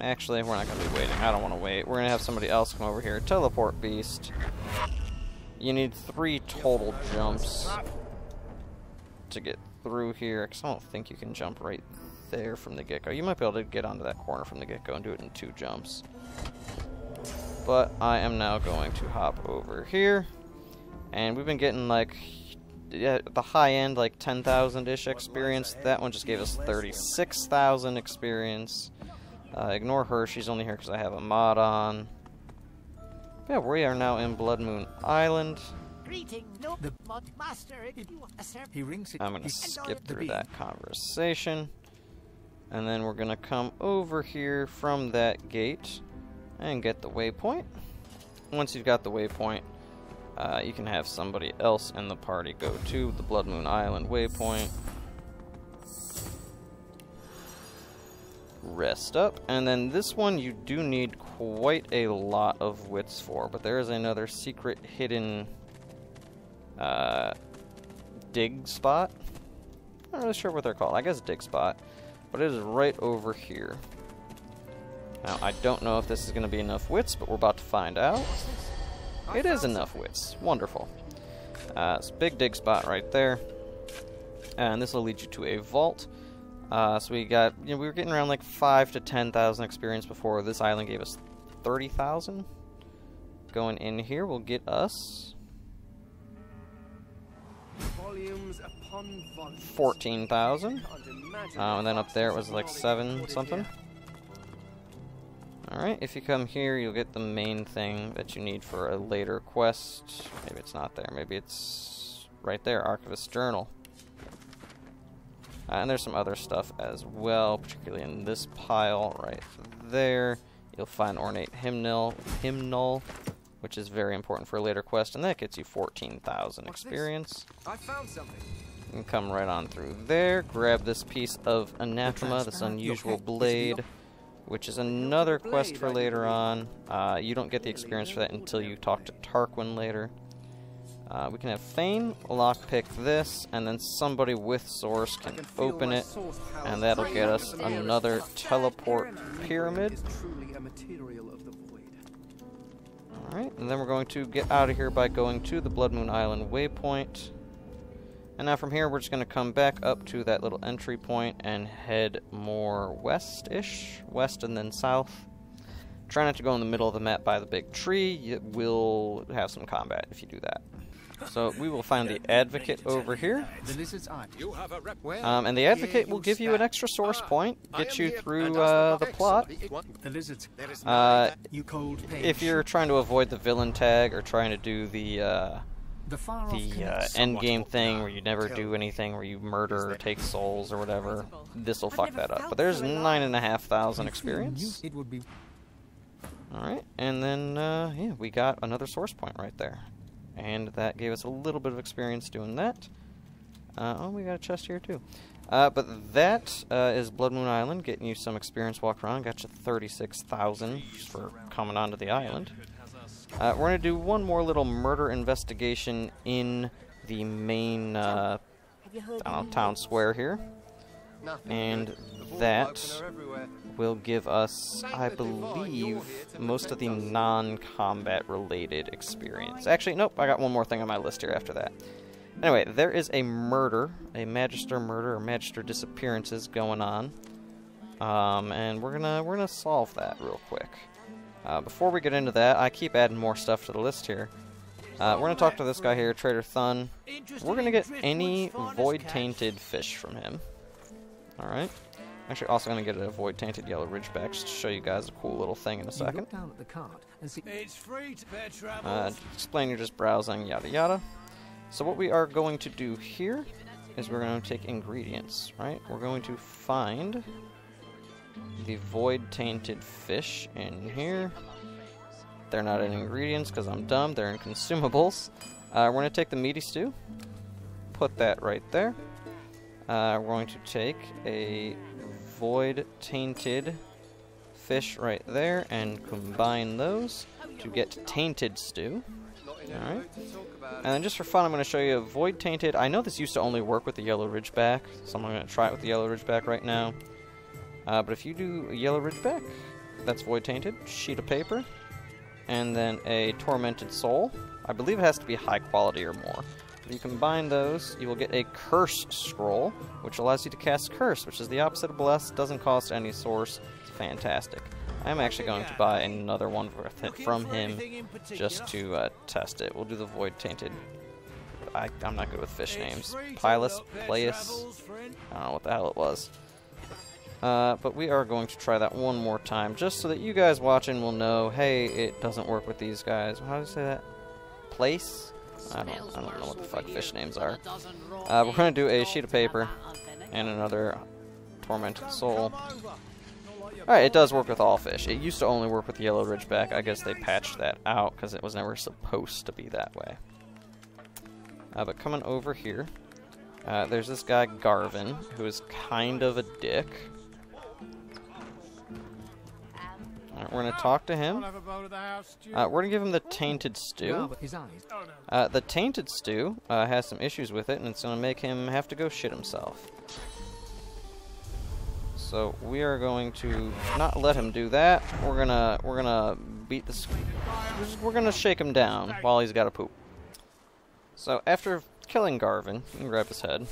Actually, we're not going to be waiting. I don't want to wait. We're going to have somebody else come over here. Teleport Beast. You need three total jumps to get through here, because I don't think you can jump right there from the get-go. You might be able to get onto that corner from the get-go and do it in two jumps. But I am now going to hop over here. And we've been getting, like, yeah, the high end, like 10,000-ish experience. That one just gave us 36,000 experience. Uh, ignore her, she's only here because I have a mod on. Yeah, we are now in Blood Moon Island. Greeting, no The- mod master. If you a servant. He rings it. I'm going to skip through that conversation. And then we're going to come over here from that gate and get the waypoint. Once you've got the waypoint, uh, you can have somebody else in the party go to the Blood Moon Island waypoint. Rest up. And then this one you do need quite a lot of wits for, but there is another secret hidden uh, dig spot. I'm not really sure what they're called. I guess dig spot. But it is right over here. Now, I don't know if this is going to be enough wits, but we're about to find out. It is enough wits. Wonderful. Uh, it's a big dig spot right there. And this will lead you to a vault. Uh, so we got, you know, we were getting around like 5 to 10,000 experience before. This island gave us 30,000. Going in here will get us Volumes upon 14,000. Can't Um, and then up there it was like seven recorded something. Alright, if you come here, you'll get the main thing that you need for a later quest. Maybe it's not there. Maybe it's right there, Archivist Journal. Uh, and there's some other stuff as well, particularly in this pile right there. You'll find ornate hymnal, hymnal, which is very important for a later quest, and that gets you 14,000 What's this? experience. I found something. You can come right on through there, grab this piece of anathema, this unusual blade, which is another quest for later on. Uh, you don't get the experience for that until you talk to Tarquin later. Uh, we can have Fane lockpick this, and then somebody with Source can open it, and that'll get us another teleport pyramid. Is truly a material of the void. Alright, and then we're going to get out of here by going to the Blood Moon Island waypoint. And now from here, we're just going to come back up to that little entry point and head more west-ish, west and then south. Try not to go in the middle of the map by the big tree. You will have some combat if you do that. So we will find the Advocate over here. The lizard's eye. You have a rep. Where? Um, and the Advocate will give you an extra source point, get you through uh, the plot. Uh, You cold page. if you're trying to avoid the villain tag or trying to do the uh, the far off the uh, end game thing where you never do anything where you murder or take souls or whatever, this will fuck that up. But there's nine and a half thousand experience. It would be All right, and then uh, yeah, we got another source point right there, and that gave us a little bit of experience doing that. Uh, oh, we got a chest here too. Uh, but that uh, is Blood Moon Island, getting you some experience walk around. Got you 36,000 for coming onto the island. Uh, we're going to do one more little murder investigation in the main uh, Have you heard I don't know, town square here. Nothing And good. The void that folk are everywhere. will give us, I believe, most of the non-combat related experience. Actually, nope, I got one more thing on my list here after that. Anyway, there is a murder, a Magister murder or Magister disappearances going on. Um, and we're gonna we're gonna solve that real quick. Uh, before we get into that, I keep adding more stuff to the list here. Uh, we're gonna talk to this guy here, Trader Thun. We're gonna get any void tainted fish from him. Alright. Actually, also gonna get a void tainted yellow ridgeback just to show you guys a cool little thing in a second. look down at the cart and see It's free to fair travel. Uh, explain you're just browsing, yada yada. So what we are going to do here is we're going to take ingredients, right? We're going to find the void tainted fish in here. They're not in ingredients because I'm dumb. They're in consumables. Uh, we're going to take the meaty stew, put that right there. Uh, we're going to take a void tainted fish right there and combine those to get tainted stew. Alright. And then just for fun, I'm going to show you a Void Tainted. I know this used to only work with the Yellow Ridgeback, so I'm going to try it with the Yellow Ridgeback right now. Uh, but if you do a Yellow Ridgeback, that's Void Tainted, sheet of paper, and then a Tormented Soul. I believe it has to be high quality or more. If you combine those, you will get a Curse Scroll, which allows you to cast Curse, which is the opposite of Bless, doesn't cost any source. It's fantastic. I'm actually going to buy another one worth it from him just to uh, test it. We'll do the Void Tainted. I, I'm not good with fish names. Pilus, Playus, I don't know what the hell it was. Uh, but we are going to try that one more time, just so that you guys watching will know, hey, it doesn't work with these guys. How do you say that? Place? I don't, I don't know what the fuck fish names are. Uh, we're going to do a sheet of paper and another Tormented Soul. Alright, it does work with all fish. It used to only work with yellow ridgeback. I guess they patched that out because it was never supposed to be that way. Uh, but coming over here, uh, there's this guy Garvin, who is kind of a dick. Alright, we're going to talk to him. Uh, we're going to give him the Tainted Stew. Yeah, but his eyes. Uh, the Tainted Stew uh, has some issues with it, and it's going to make him have to go shit himself. So we are going to not let him do that. We're gonna we're gonna beat this. We're, gonna shake him down while he's got a poop. So after killing Garvin, you can grab his head.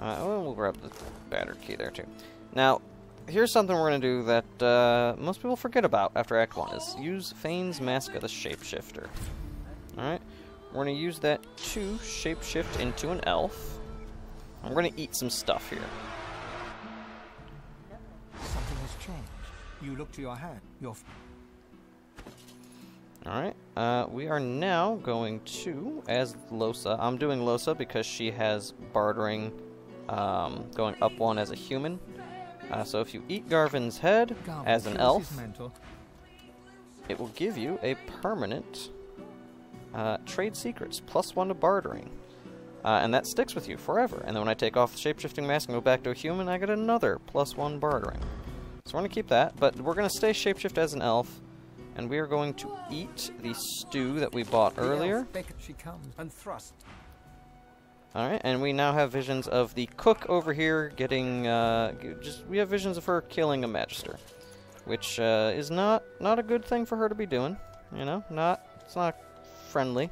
Uh, well, we'll grab the battered key there too. Now, here's something we're gonna do that uh, most people forget about after Act One: is use Fane's Mask of the Shapeshifter. All right, we're gonna use that to shapeshift into an elf. I'm gonna eat some stuff here. Something has changed. You look to your hand. Your f- All right. uh, we are now going to, as Lohse, I'm doing Lohse because she has bartering um, going up one as a human. Uh, so if you eat Garvin's head Garvin as an elf, it will give you a permanent uh, trade secrets, plus one to bartering. Uh, and that sticks with you forever. And then when I take off the shapeshifting mask and go back to a human, I get another plus one bartering. So we're going to keep that, but we're going to stay shapeshift as an elf, and we are going to eat the stew that we bought earlier. Alright, and we now have visions of the cook over here getting, uh, just, we have visions of her killing a magister. Which, uh, is not, not a good thing for her to be doing. You know, not, it's not friendly.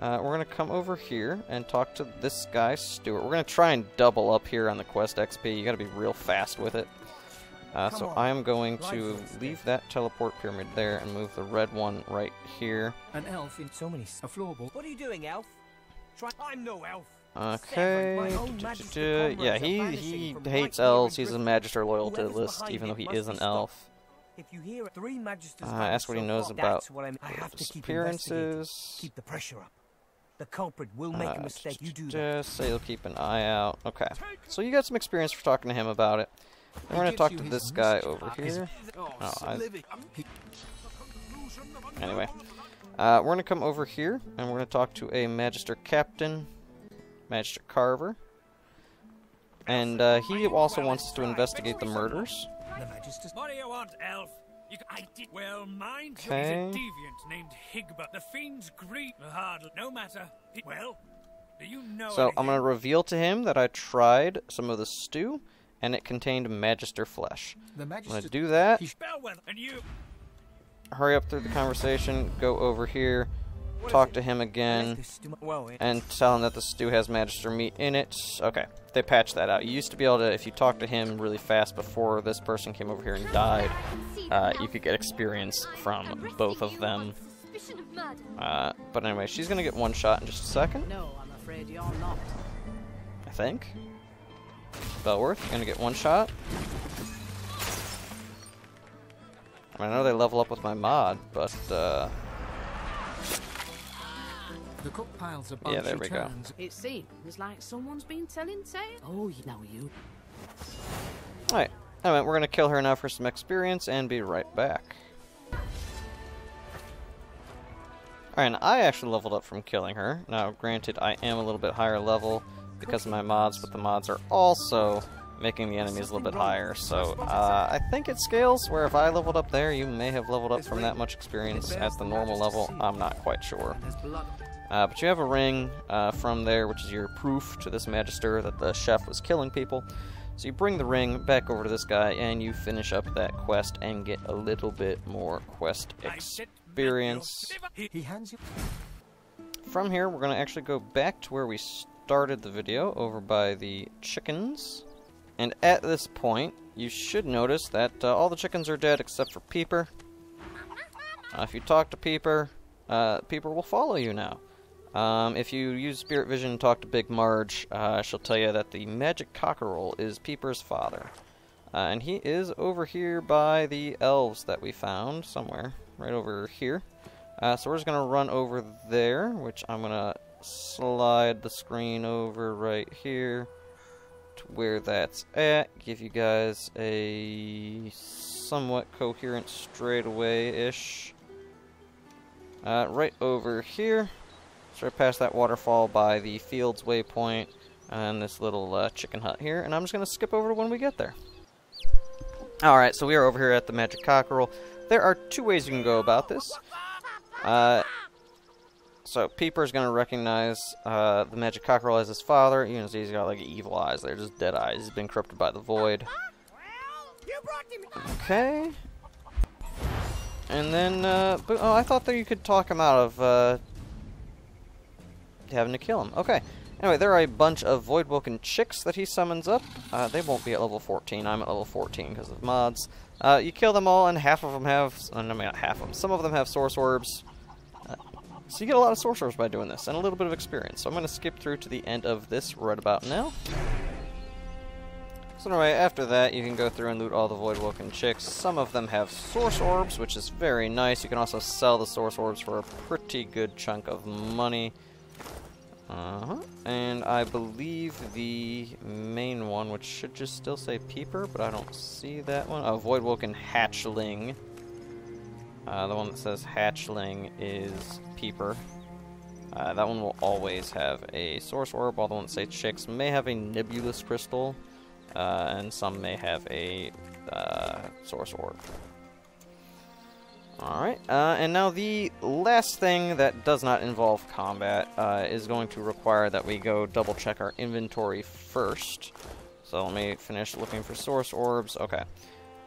Uh, we're gonna come over here and talk to this guy, Stuart. We're gonna try and double up here on the quest XP. You gotta be real fast with it. Uh, so on. I am going Life to leave that teleport pyramid there and move the red one right here. An elf in so many. A floorball. What are you doing, elf? Try. I'm no elf. Okay. my own duh, duh, magister duh, Yeah, he he hates elves. He's a magister loyal to the list, even though he is an elf. If you hear three magisters, Uh, ask what he knows about what I'm. I have to keep. Disappearances. Keep the pressure up. The culprit will make Uh, a mistake. You do that. Just say you'll keep an eye out. Okay. So you got some experience for talking to him about it. We're gonna talk to this guy over here. Oh, I- Anyway, uh, we're gonna come over here and we're gonna talk to a Magister Captain, Magister Carver, and uh, he also wants us to investigate the murders. What do you want, elf? You, c- I did. Well, mind you, Okay. he's a deviant named Higbert. The fiend's greed. Hard. No matter. He- well, do you know? So I'm gonna reveal to him that I tried some of the stew, and it contained Magister flesh. The I'm gonna do that. He and you. Hurry up through the conversation. Go over here, talk to him again. This stu- Well, it- and tell him that the stew has magister meat in it. Okay, they patched that out. You used to be able to, if you talked to him really fast before this person came over here and died, uh, you could get experience from both of them. Uh, but anyway, she's gonna get one shot in just a second, No, I'm afraid you're not. I think. Bellworth, gonna get one shot. I, mean, I know they level up with my mod, but uh, The cook piles a Yeah, bunch. there she we go. It seems like someone's been telling tales. Oh, you know you. alright. Anyway, we're gonna kill her now for some experience and be right back. Alright, and I actually leveled up from killing her. Now, granted, I am a little bit higher level because of my mods, but the mods are also making the enemies a little bit higher. So, uh, I think it scales where if I leveled up there, you may have leveled up from that much experience at the normal level. I'm not quite sure. Uh, but you have a ring uh, from there, which is your proof to this magister that the chef was killing people. So you bring the ring back over to this guy, and you finish up that quest and get a little bit more quest experience. He, He hands you. From here, we're going to actually go back to where we started the video, over by the chickens. And at this point, you should notice that uh, all the chickens are dead except for Peeper. Uh, if you talk to Peeper, uh, Peeper will follow you now. Um, if you use Spirit Vision and talk to Big Marge, uh, she'll tell you that the magic cockerel is Peeper's father. Uh, and he is over here by the elves that we found, somewhere, right over here. Uh, so we're just going to run over there, which I'm going to slide the screen over right here where that's at. Give you guys a somewhat coherent straightaway-ish. Uh, right over here, straight past that waterfall by the fields waypoint and this little uh, chicken hut here. And I'm just going to skip over to when we get there. Alright, so we are over here at the Magic Cockerel. There are two ways you can go about this. Uh, so Peeper's gonna recognize uh, the Magic Cockerel as his father. You know, he's got like evil eyes. They're just dead eyes. He's been corrupted by the void. Okay. And then, uh, but, oh, I thought that you could talk him out of uh, having to kill him. Okay. Anyway, there are a bunch of Voidwoken chicks that he summons up. Uh, they won't be at level 14. I'm at level 14 because of mods. Uh, you kill them all, and half of them have, I mean, not half of them, some of them have source orbs. Uh, so you get a lot of source orbs by doing this, and a little bit of experience. So I'm going to skip through to the end of this right about now. So anyway, after that, you can go through and loot all the Voidwoken chicks. Some of them have Source Orbs, which is very nice. You can also sell the Source Orbs for a pretty good chunk of money. Uh-huh. And I believe the main one, which should just still say Peeper, but I don't see that one. Oh, Voidwoken Hatchling. Uh, the one that says Hatchling is Peeper. Uh, that one will always have a Source Orb, while the one that say Chicks may have a Nebulous Crystal, uh, and some may have a uh, Source Orb. Alright, uh, and now the last thing that does not involve combat uh, is going to require that we go double check our inventory first. So let me finish looking for source orbs. Okay.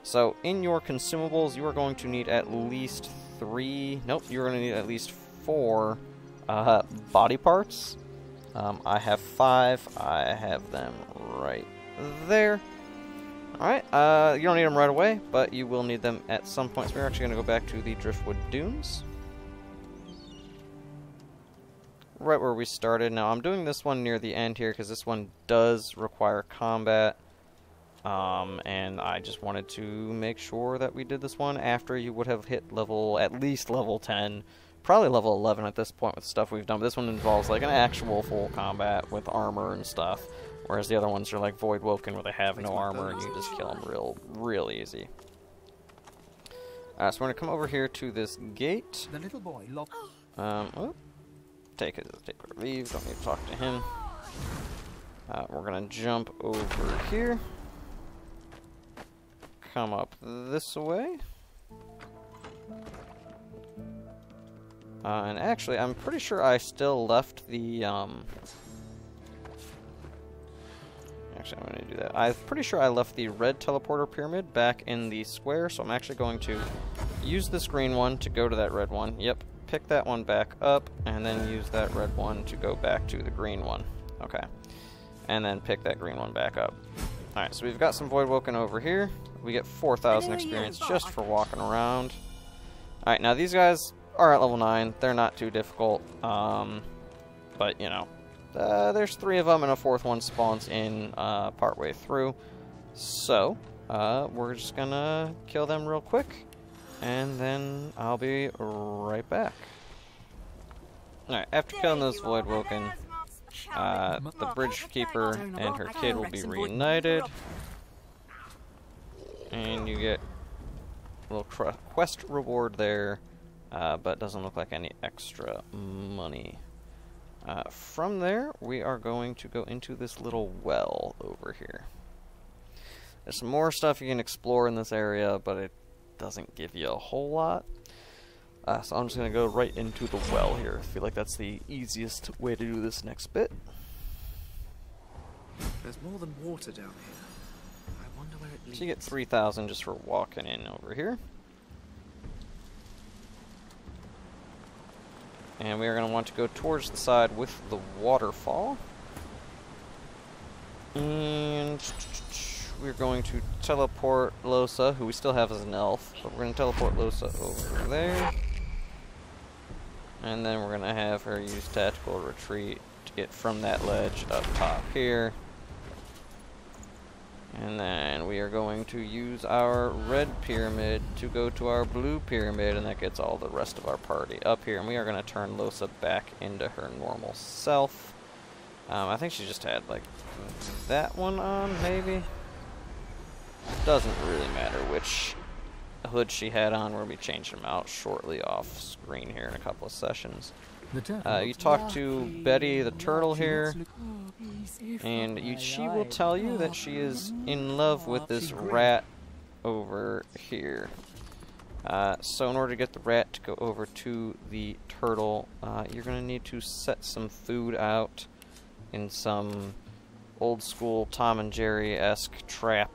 So in your consumables, you are going to need at least three, nope, you're going to need at least four uh, body parts. Um, I have five, I have them right there. Alright, uh, you don't need them right away, but you will need them at some point. So we're actually going to go back to the Driftwood Dunes. Right where we started. Now, I'm doing this one near the end here because this one does require combat. Um, and I just wanted to make sure that we did this one after you would have hit level, at least level 10. Probably level 11 at this point with stuff we've done. But this one involves like an actual full combat with armor and stuff. Whereas the other ones are like Void Woken where they have no armor and you just kill them real, real easy. Uh, so we're going to come over here to this gate. The little boy. *gasps* Um, oh, take it, take it, leave, don't need to talk to him. Uh, we're going to jump over here. Come up this way. Uh, and actually, I'm pretty sure I still left the, um, Actually, I'm going to do that. I'm pretty sure I left the red teleporter pyramid back in the square, so I'm actually going to use this green one to go to that red one. Yep, pick that one back up, and then use that red one to go back to the green one. Okay. And then pick that green one back up. Alright, so we've got some Void Woken over here. We get 4,000 experience just for walking around. Alright, now these guys are at level 9. They're not too difficult. Um, but, you know, uh, there's three of them, and a fourth one spawns in uh, partway through. So, uh, we're just gonna kill them real quick, and then I'll be right back. Alright, after killing those Void Woken, uh, the Bridge Keeper and her kid will be reunited. And you get a little quest reward there, uh, but doesn't look like any extra money. Uh, from there, we are going to go into this little well over here. There's some more stuff you can explore in this area, but it doesn't give you a whole lot. Uh, so I'm just going to go right into the well here. I feel like that's the easiest way to do this next bit. There's more than water down here. I wonder where it leads. So you get 3,000 just for walking in over here. And we are going to want to go towards the side with the waterfall. And we're going to teleport Lohse, who we still have as an elf. But we're going to teleport Lohse over there. And then we're going to have her use Tactical Retreat to get from that ledge up top here. And then we are going to use our red pyramid to go to our blue pyramid, and that gets all the rest of our party up here. And we are going to turn Lohse back into her normal self. Um, I think she just had, like, that one on, maybe? Doesn't really matter which hood she had on. We'll be changing them out shortly off screen here in a couple of sessions. Uh, you talk to Betty the turtle here, and you, she will tell you that she is in love with this rat over here. Uh, so in order to get the rat to go over to the turtle, uh, you're going to need to set some food out in some old school Tom and Jerry-esque trap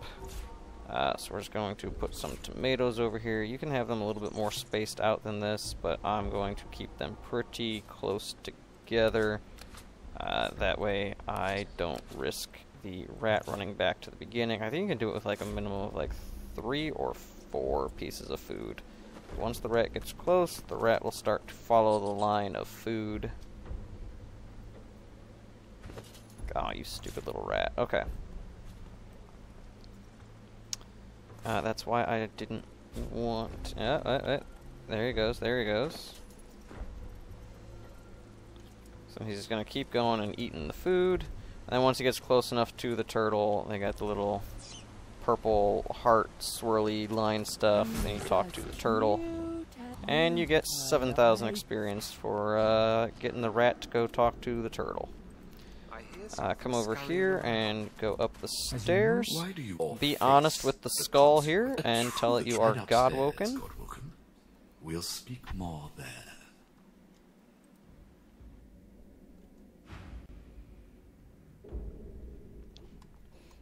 uh, so we're just going to put some tomatoes over here. You can have them a little bit more spaced out than this, but I'm going to keep them pretty close together. Uh, that way I don't risk the rat running back to the beginning. I think you can do it with like a minimum of like three or four pieces of food. Once the rat gets close, the rat will start to follow the line of food. Oh, you stupid little rat. Okay. Uh, that's why I didn't want... Yeah, uh, uh, there he goes, there he goes. So he's just going to keep going and eating the food. And then once he gets close enough to the turtle, they got the little purple heart swirly line stuff. Then you talk to the turtle. And you get 7,000 experience for uh, getting the rat to go talk to the turtle. Uh, come over here and go up the stairs. Why do you Be honest with the skull here and tell it you are Godwoken. We'll speak more there.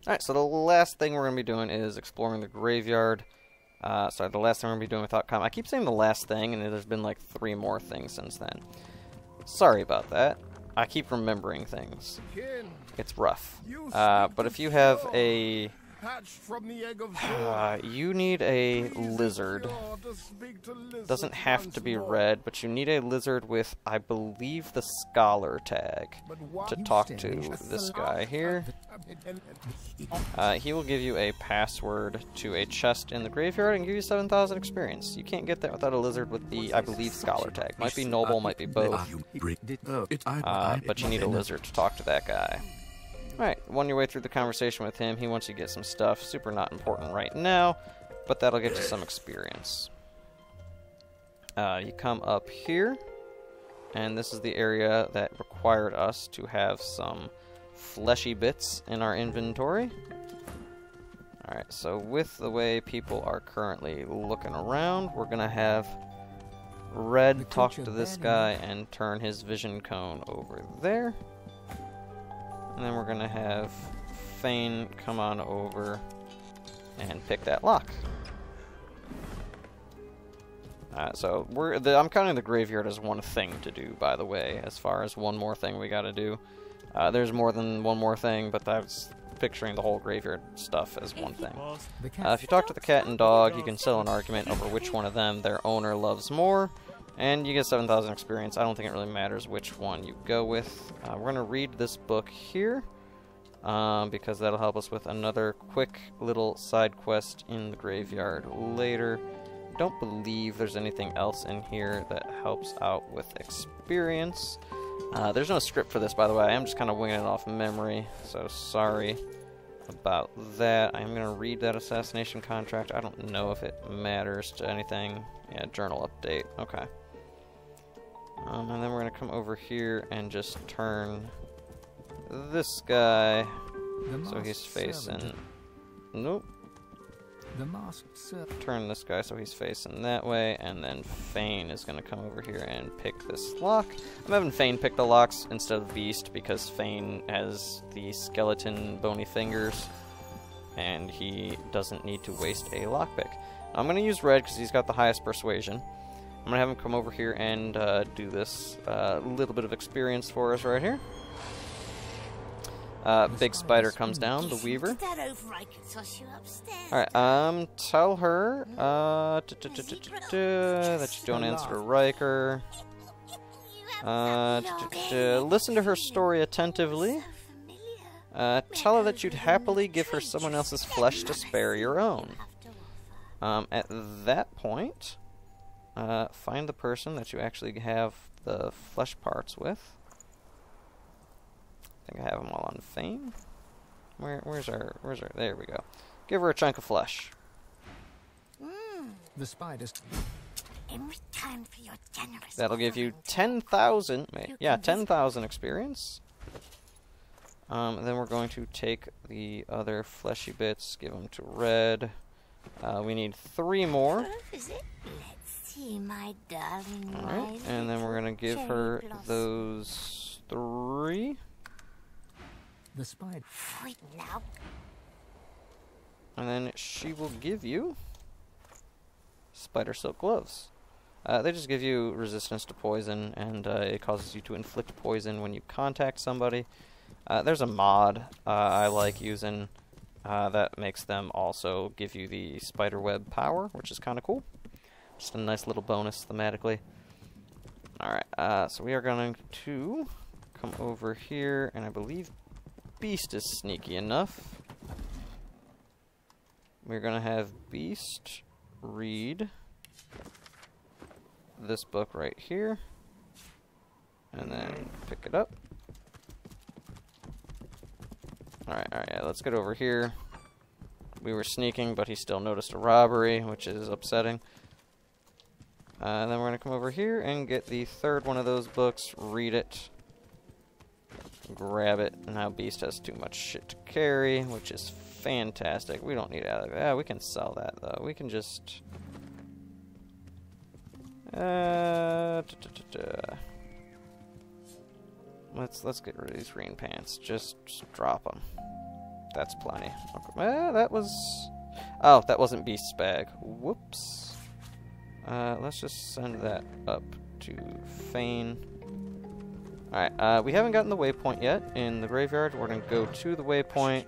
Alright, so the last thing we're going to be doing is exploring the graveyard. Uh, sorry, the last thing we're going to be doing without com. I keep saying the last thing, and there's been like three more things since then. Sorry about that. I keep remembering things. It's rough. Uh, but if you have a... *sighs* Uh, you need a lizard. Doesn't have to be red, but you need a lizard with, I believe, the scholar tag to talk to this guy here. Uh, he will give you a password to a chest in the graveyard and give you 7,000 experience. You can't get that without a lizard with the, I believe, scholar tag. Might be noble, might be both. Uh, but you need a lizard to talk to that guy. Alright, on your way through the conversation with him, he wants you to get some stuff. Super not important right now, but that'll get you some experience. Uh, you come up here, and this is the area that required us to have some fleshy bits in our inventory. Alright, so with the way people are currently looking around, we're going to have Red talk to this guy and turn his vision cone over there. And then we're going to have Fane come on over and pick that lock. Uh, so we're the, I'm counting the graveyard as one thing to do, by the way, as far as one more thing we got to do. Uh, there's more than one more thing, but that's picturing the whole graveyard stuff as one thing. Uh, if you talk to the cat and dog, you can settle an argument over which one of them their owner loves more, and you get 7,000 experience. I don't think it really matters which one you go with. Uh, we're going to read this book here, um, because that'll help us with another quick little side quest in the graveyard later. Don't believe there's anything else in here that helps out with experience. Uh, there's no script for this, by the way. I am just kind of winging it off memory, so sorry about that. I'm going to read that assassination contract. I don't know if it matters to anything. Yeah, journal update. Okay. Um, and then we're going to come over here and just turn this guy so he's facing... Nope. The masked servant. Turn this guy so he's facing that way, and then Fane is going to come over here and pick this lock. I'm having Fane pick the locks instead of Beast because Fane has the skeleton bony fingers, and he doesn't need to waste a lockpick. I'm going to use Red because he's got the highest persuasion. I'm to have him come over here and uh, do this uh, little bit of experience for us right here. Uh, big spider comes down, the weaver. Alright, um, tell her, uh, that you don't answer to Riker. Uh, listen to her story attentively. Uh, tell her that you'd happily give her someone else's flesh to spare your own. Um, at that point, uh, find the person that you actually have the flesh parts with. I think I have them all on Fane. Where, where's our, where's our, there we go. Give her a chunk of flesh. The spiders. In return for your generous That'll give you 10,000, yeah, 10,000 experience. Um, then we're going to take the other fleshy bits, give them to Red. Uh, we need three more. Let's my darling. Alright, and then we're going to give her those three. The spider. now. And then she will give you spider silk gloves. Uh, they just give you resistance to poison, and uh, it causes you to inflict poison when you contact somebody. Uh, there's a mod uh, I like using uh, that makes them also give you the spider web power, which is kind of cool. Just a nice little bonus thematically. Alright, uh, so we are going to come over here, and I believe Beast is sneaky enough. we're going to have Beast read this book right here. And then pick it up. Alright, alright, yeah, let's get over here. We were sneaking, but he still noticed a robbery, which is upsetting. Uh, and then we're going to come over here and get the third one of those books, read it, grab it. Now Beast has too much shit to carry, which is fantastic. We don't need it. Yeah, we can sell that, though. We can just... Uh, da, da, da, let's let's get rid of these green pants. Just, just drop them. That's plenty. Okay. Uh, that was... Oh, that wasn't Beast's bag. Whoops. Uh, let's just send that up to Fane. Alright, uh, we haven't gotten the waypoint yet in the graveyard. We're going to go to the waypoint.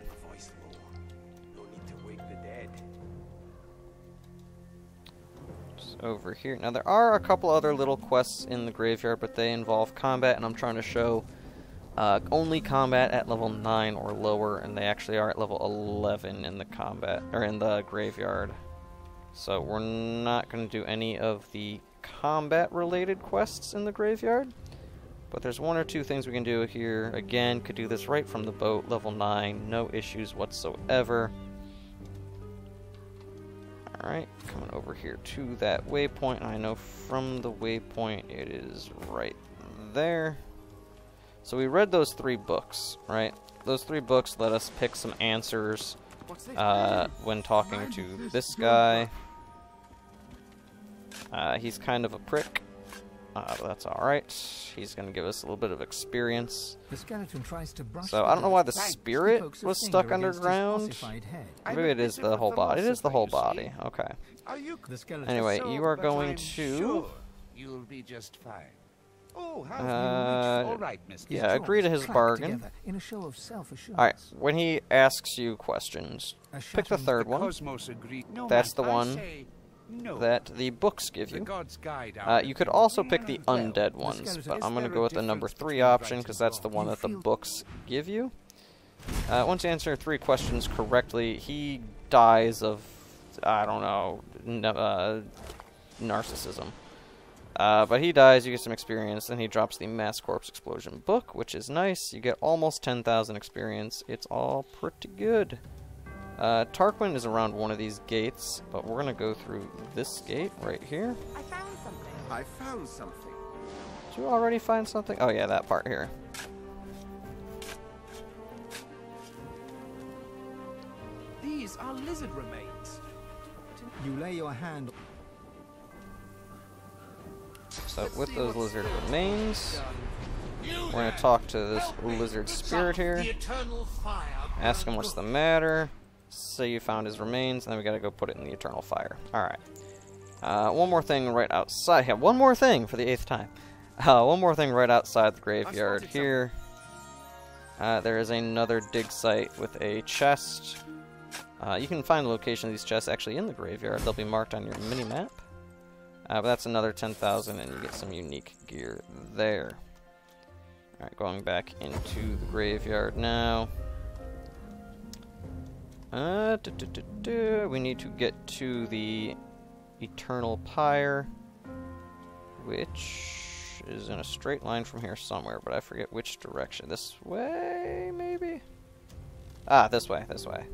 Over here. Now, there are a couple other little quests in the graveyard, but they involve combat, and I'm trying to show uh, only combat at level 9 or lower, and they actually are at level 11 in the combat, or in the graveyard. So we're not going to do any of the combat-related quests in the graveyard. But there's one or two things we can do here. Again, could do this right from the boat, level 9, no issues whatsoever. Alright, coming over here to that waypoint. I know from the waypoint it is right there. So we read those three books, right? Those three books let us pick some answers uh, when talking to this guy. Uh, he's kind of a prick. Uh, but that's alright. He's going to give us a little bit of experience. The skeleton tries to brush So I don't know why the spirit was stuck underground. Maybe it is the whole body. It is the whole body. Okay. Anyway, you are going to... You'll be just fine. Oh, how Uh, All right, Miss. yeah, agree to his bargain. In a show of self-assurance. Alright, when he asks you questions, pick the third one. Cosmos. No, That's the I one no. that the books give you. Uh, you could also pick the undead ones, but I'm going to go with the number three option because that's the one that the books give you. Uh, once you answer three questions correctly, he dies of, I don't know, n- uh, narcissism. Uh, but he dies, you get some experience, and he drops the Mass Corpse Explosion book, which is nice. You get almost 10,000 experience. It's all pretty good. Uh, Tarquin is around one of these gates, but we're going to go through this gate right here. I found something. I found something. Did you already find something? Oh yeah, that part here. These are lizard remains. You lay your hand. So with those lizard remains, we're gonna talk to this lizard spirit here. Ask him what's the matter. Say you found his remains, and then we gotta go put it in the eternal fire. Alright. Uh, one more thing right outside. Yeah, one more thing for the eighth time. Uh, one more thing right outside the graveyard here. Uh, there is another dig site with a chest. Uh, you can find the location of these chests actually in the graveyard. They'll be marked on your mini map. Uh, but that's another 10,000 and you get some unique gear there. Alright, going back into the graveyard now. Uh. We need to get to the Eternal Pyre, which is in a straight line from here somewhere, but I forget which direction. This way, maybe? Ah, this way, this way.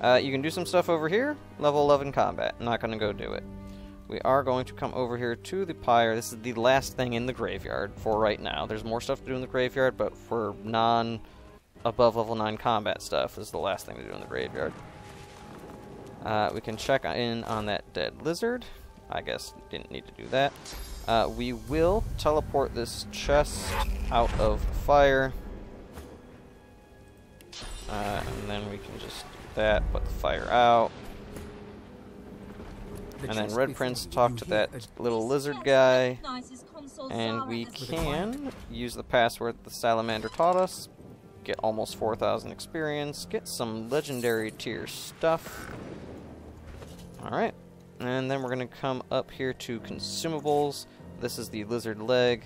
Uh, you can do some stuff over here. Level 11 combat. Not going to go do it. We are going to come over here to the pyre. This is the last thing in the graveyard for right now. There's more stuff to do in the graveyard, but for non above level 9 combat stuff, this is the last thing to do in the graveyard. Uh, we can check in on that dead lizard. I guess didn't need to do that. Uh, we will teleport this chest out of the fire. Uh, and then we can just do that, put the fire out. The And then Red Prince you, talk to that little lizard guy. And we can use the password the salamander taught us. Get almost 4,000 experience. Get some legendary tier stuff. Alright. And then we're going to come up here to consumables. This is the lizard leg.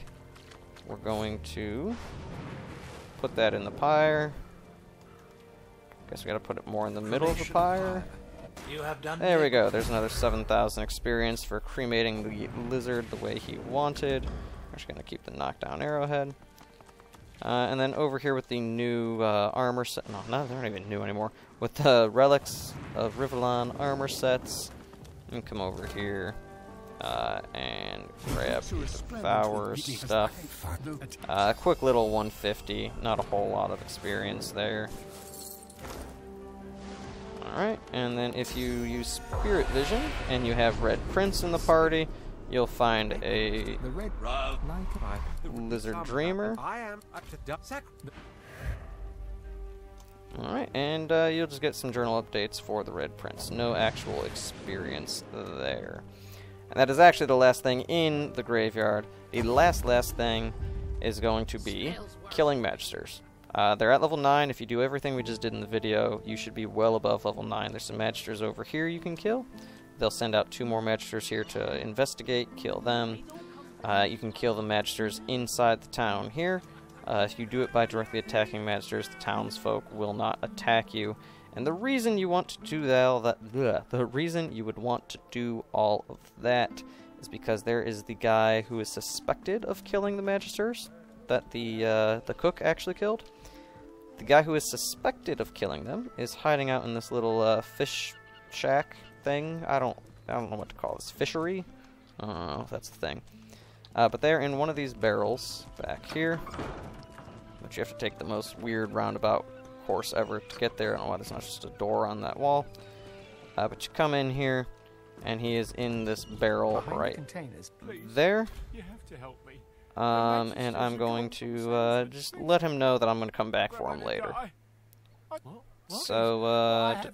We're going to put that in the pyre. Guess we gotta put it more in the middle of the pyre. You have done There we go. There's another 7,000 experience for cremating the lizard the way he wanted. We're just gonna keep the knockdown arrowhead. Uh, and then over here with the new uh, armor set. No, no, they're not even new anymore. With the relics of Rivellon armor sets. And come over here uh, and grab Devour stuff. Uh, a quick little 150. Not a whole lot of experience there. Alright, and then if you use Spirit Vision and you have Red Prince in the party, you'll find a Lizard Dreamer. I am up to duck sac. Alright, and uh, you'll just get some journal updates for the Red Prince. No actual experience there. And that is actually the last thing in the graveyard. The last, last thing is going to be killing Magisters. Uh, they're at level 9. If you do everything we just did in the video, you should be well above level 9. There's some Magisters over here you can kill. They'll send out two more Magisters here to investigate, kill them. Uh, you can kill the Magisters inside the town here. Uh, if you do it by directly attacking Magisters, the townsfolk will not attack you. And the reason you want to do that, that bleh, the reason you would want to do all of that is because there is the guy who is suspected of killing the Magisters that the uh, the cook actually killed. The guy who is suspected of killing them is hiding out in this little uh, fish shack thing. I don't I don't know what to call this fishery. I don't know if that's the thing. Uh, but they're in one of these barrels back here, But you have to take the most weird roundabout course ever to get there. I don't know why there's not just a door on that wall. Uh, but you come in here, and he is in this barrel behind right containers. there. You have to help me. Um, and I'm going to uh, just let him know that I'm going to come back for him later. So, uh, da,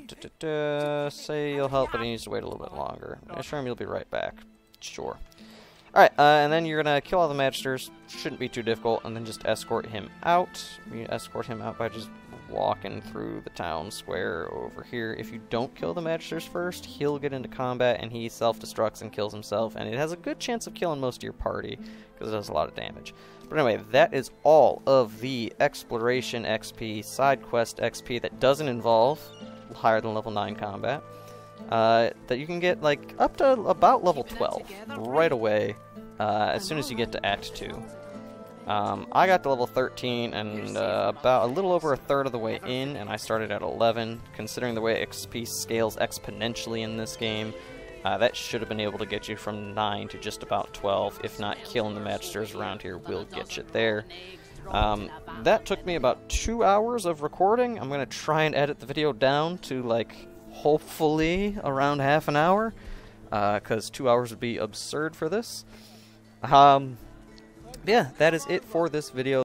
da, da, say you'll help, but he needs to wait a little bit longer. I assure him you'll be right back. Sure. Alright, uh, and then you're gonna kill all the Magisters. Shouldn't be too difficult, and then just escort him out. You escort him out by just walking through the town square over here. If you don't kill the Magisters first, he'll get into combat, and he self-destructs and kills himself, and it has a good chance of killing most of your party, because it does a lot of damage. But anyway, that is all of the Exploration XP, Side Quest XP that doesn't involve higher than level 9 combat uh, that you can get like up to about level 12 right away uh, as soon as you get to Act 2. Um, I got to level 13 and uh, about a little over a third of the way in, and I started at 11. Considering the way XP scales exponentially in this game, uh, that should have been able to get you from 9 to just about 12. If not, killing the Magisters around here will get you there. Um, that took me about two hours of recording. I'm going to try and edit the video down to like hopefully around half an hour because two hours would be absurd for this. Um, yeah, that is it for this video.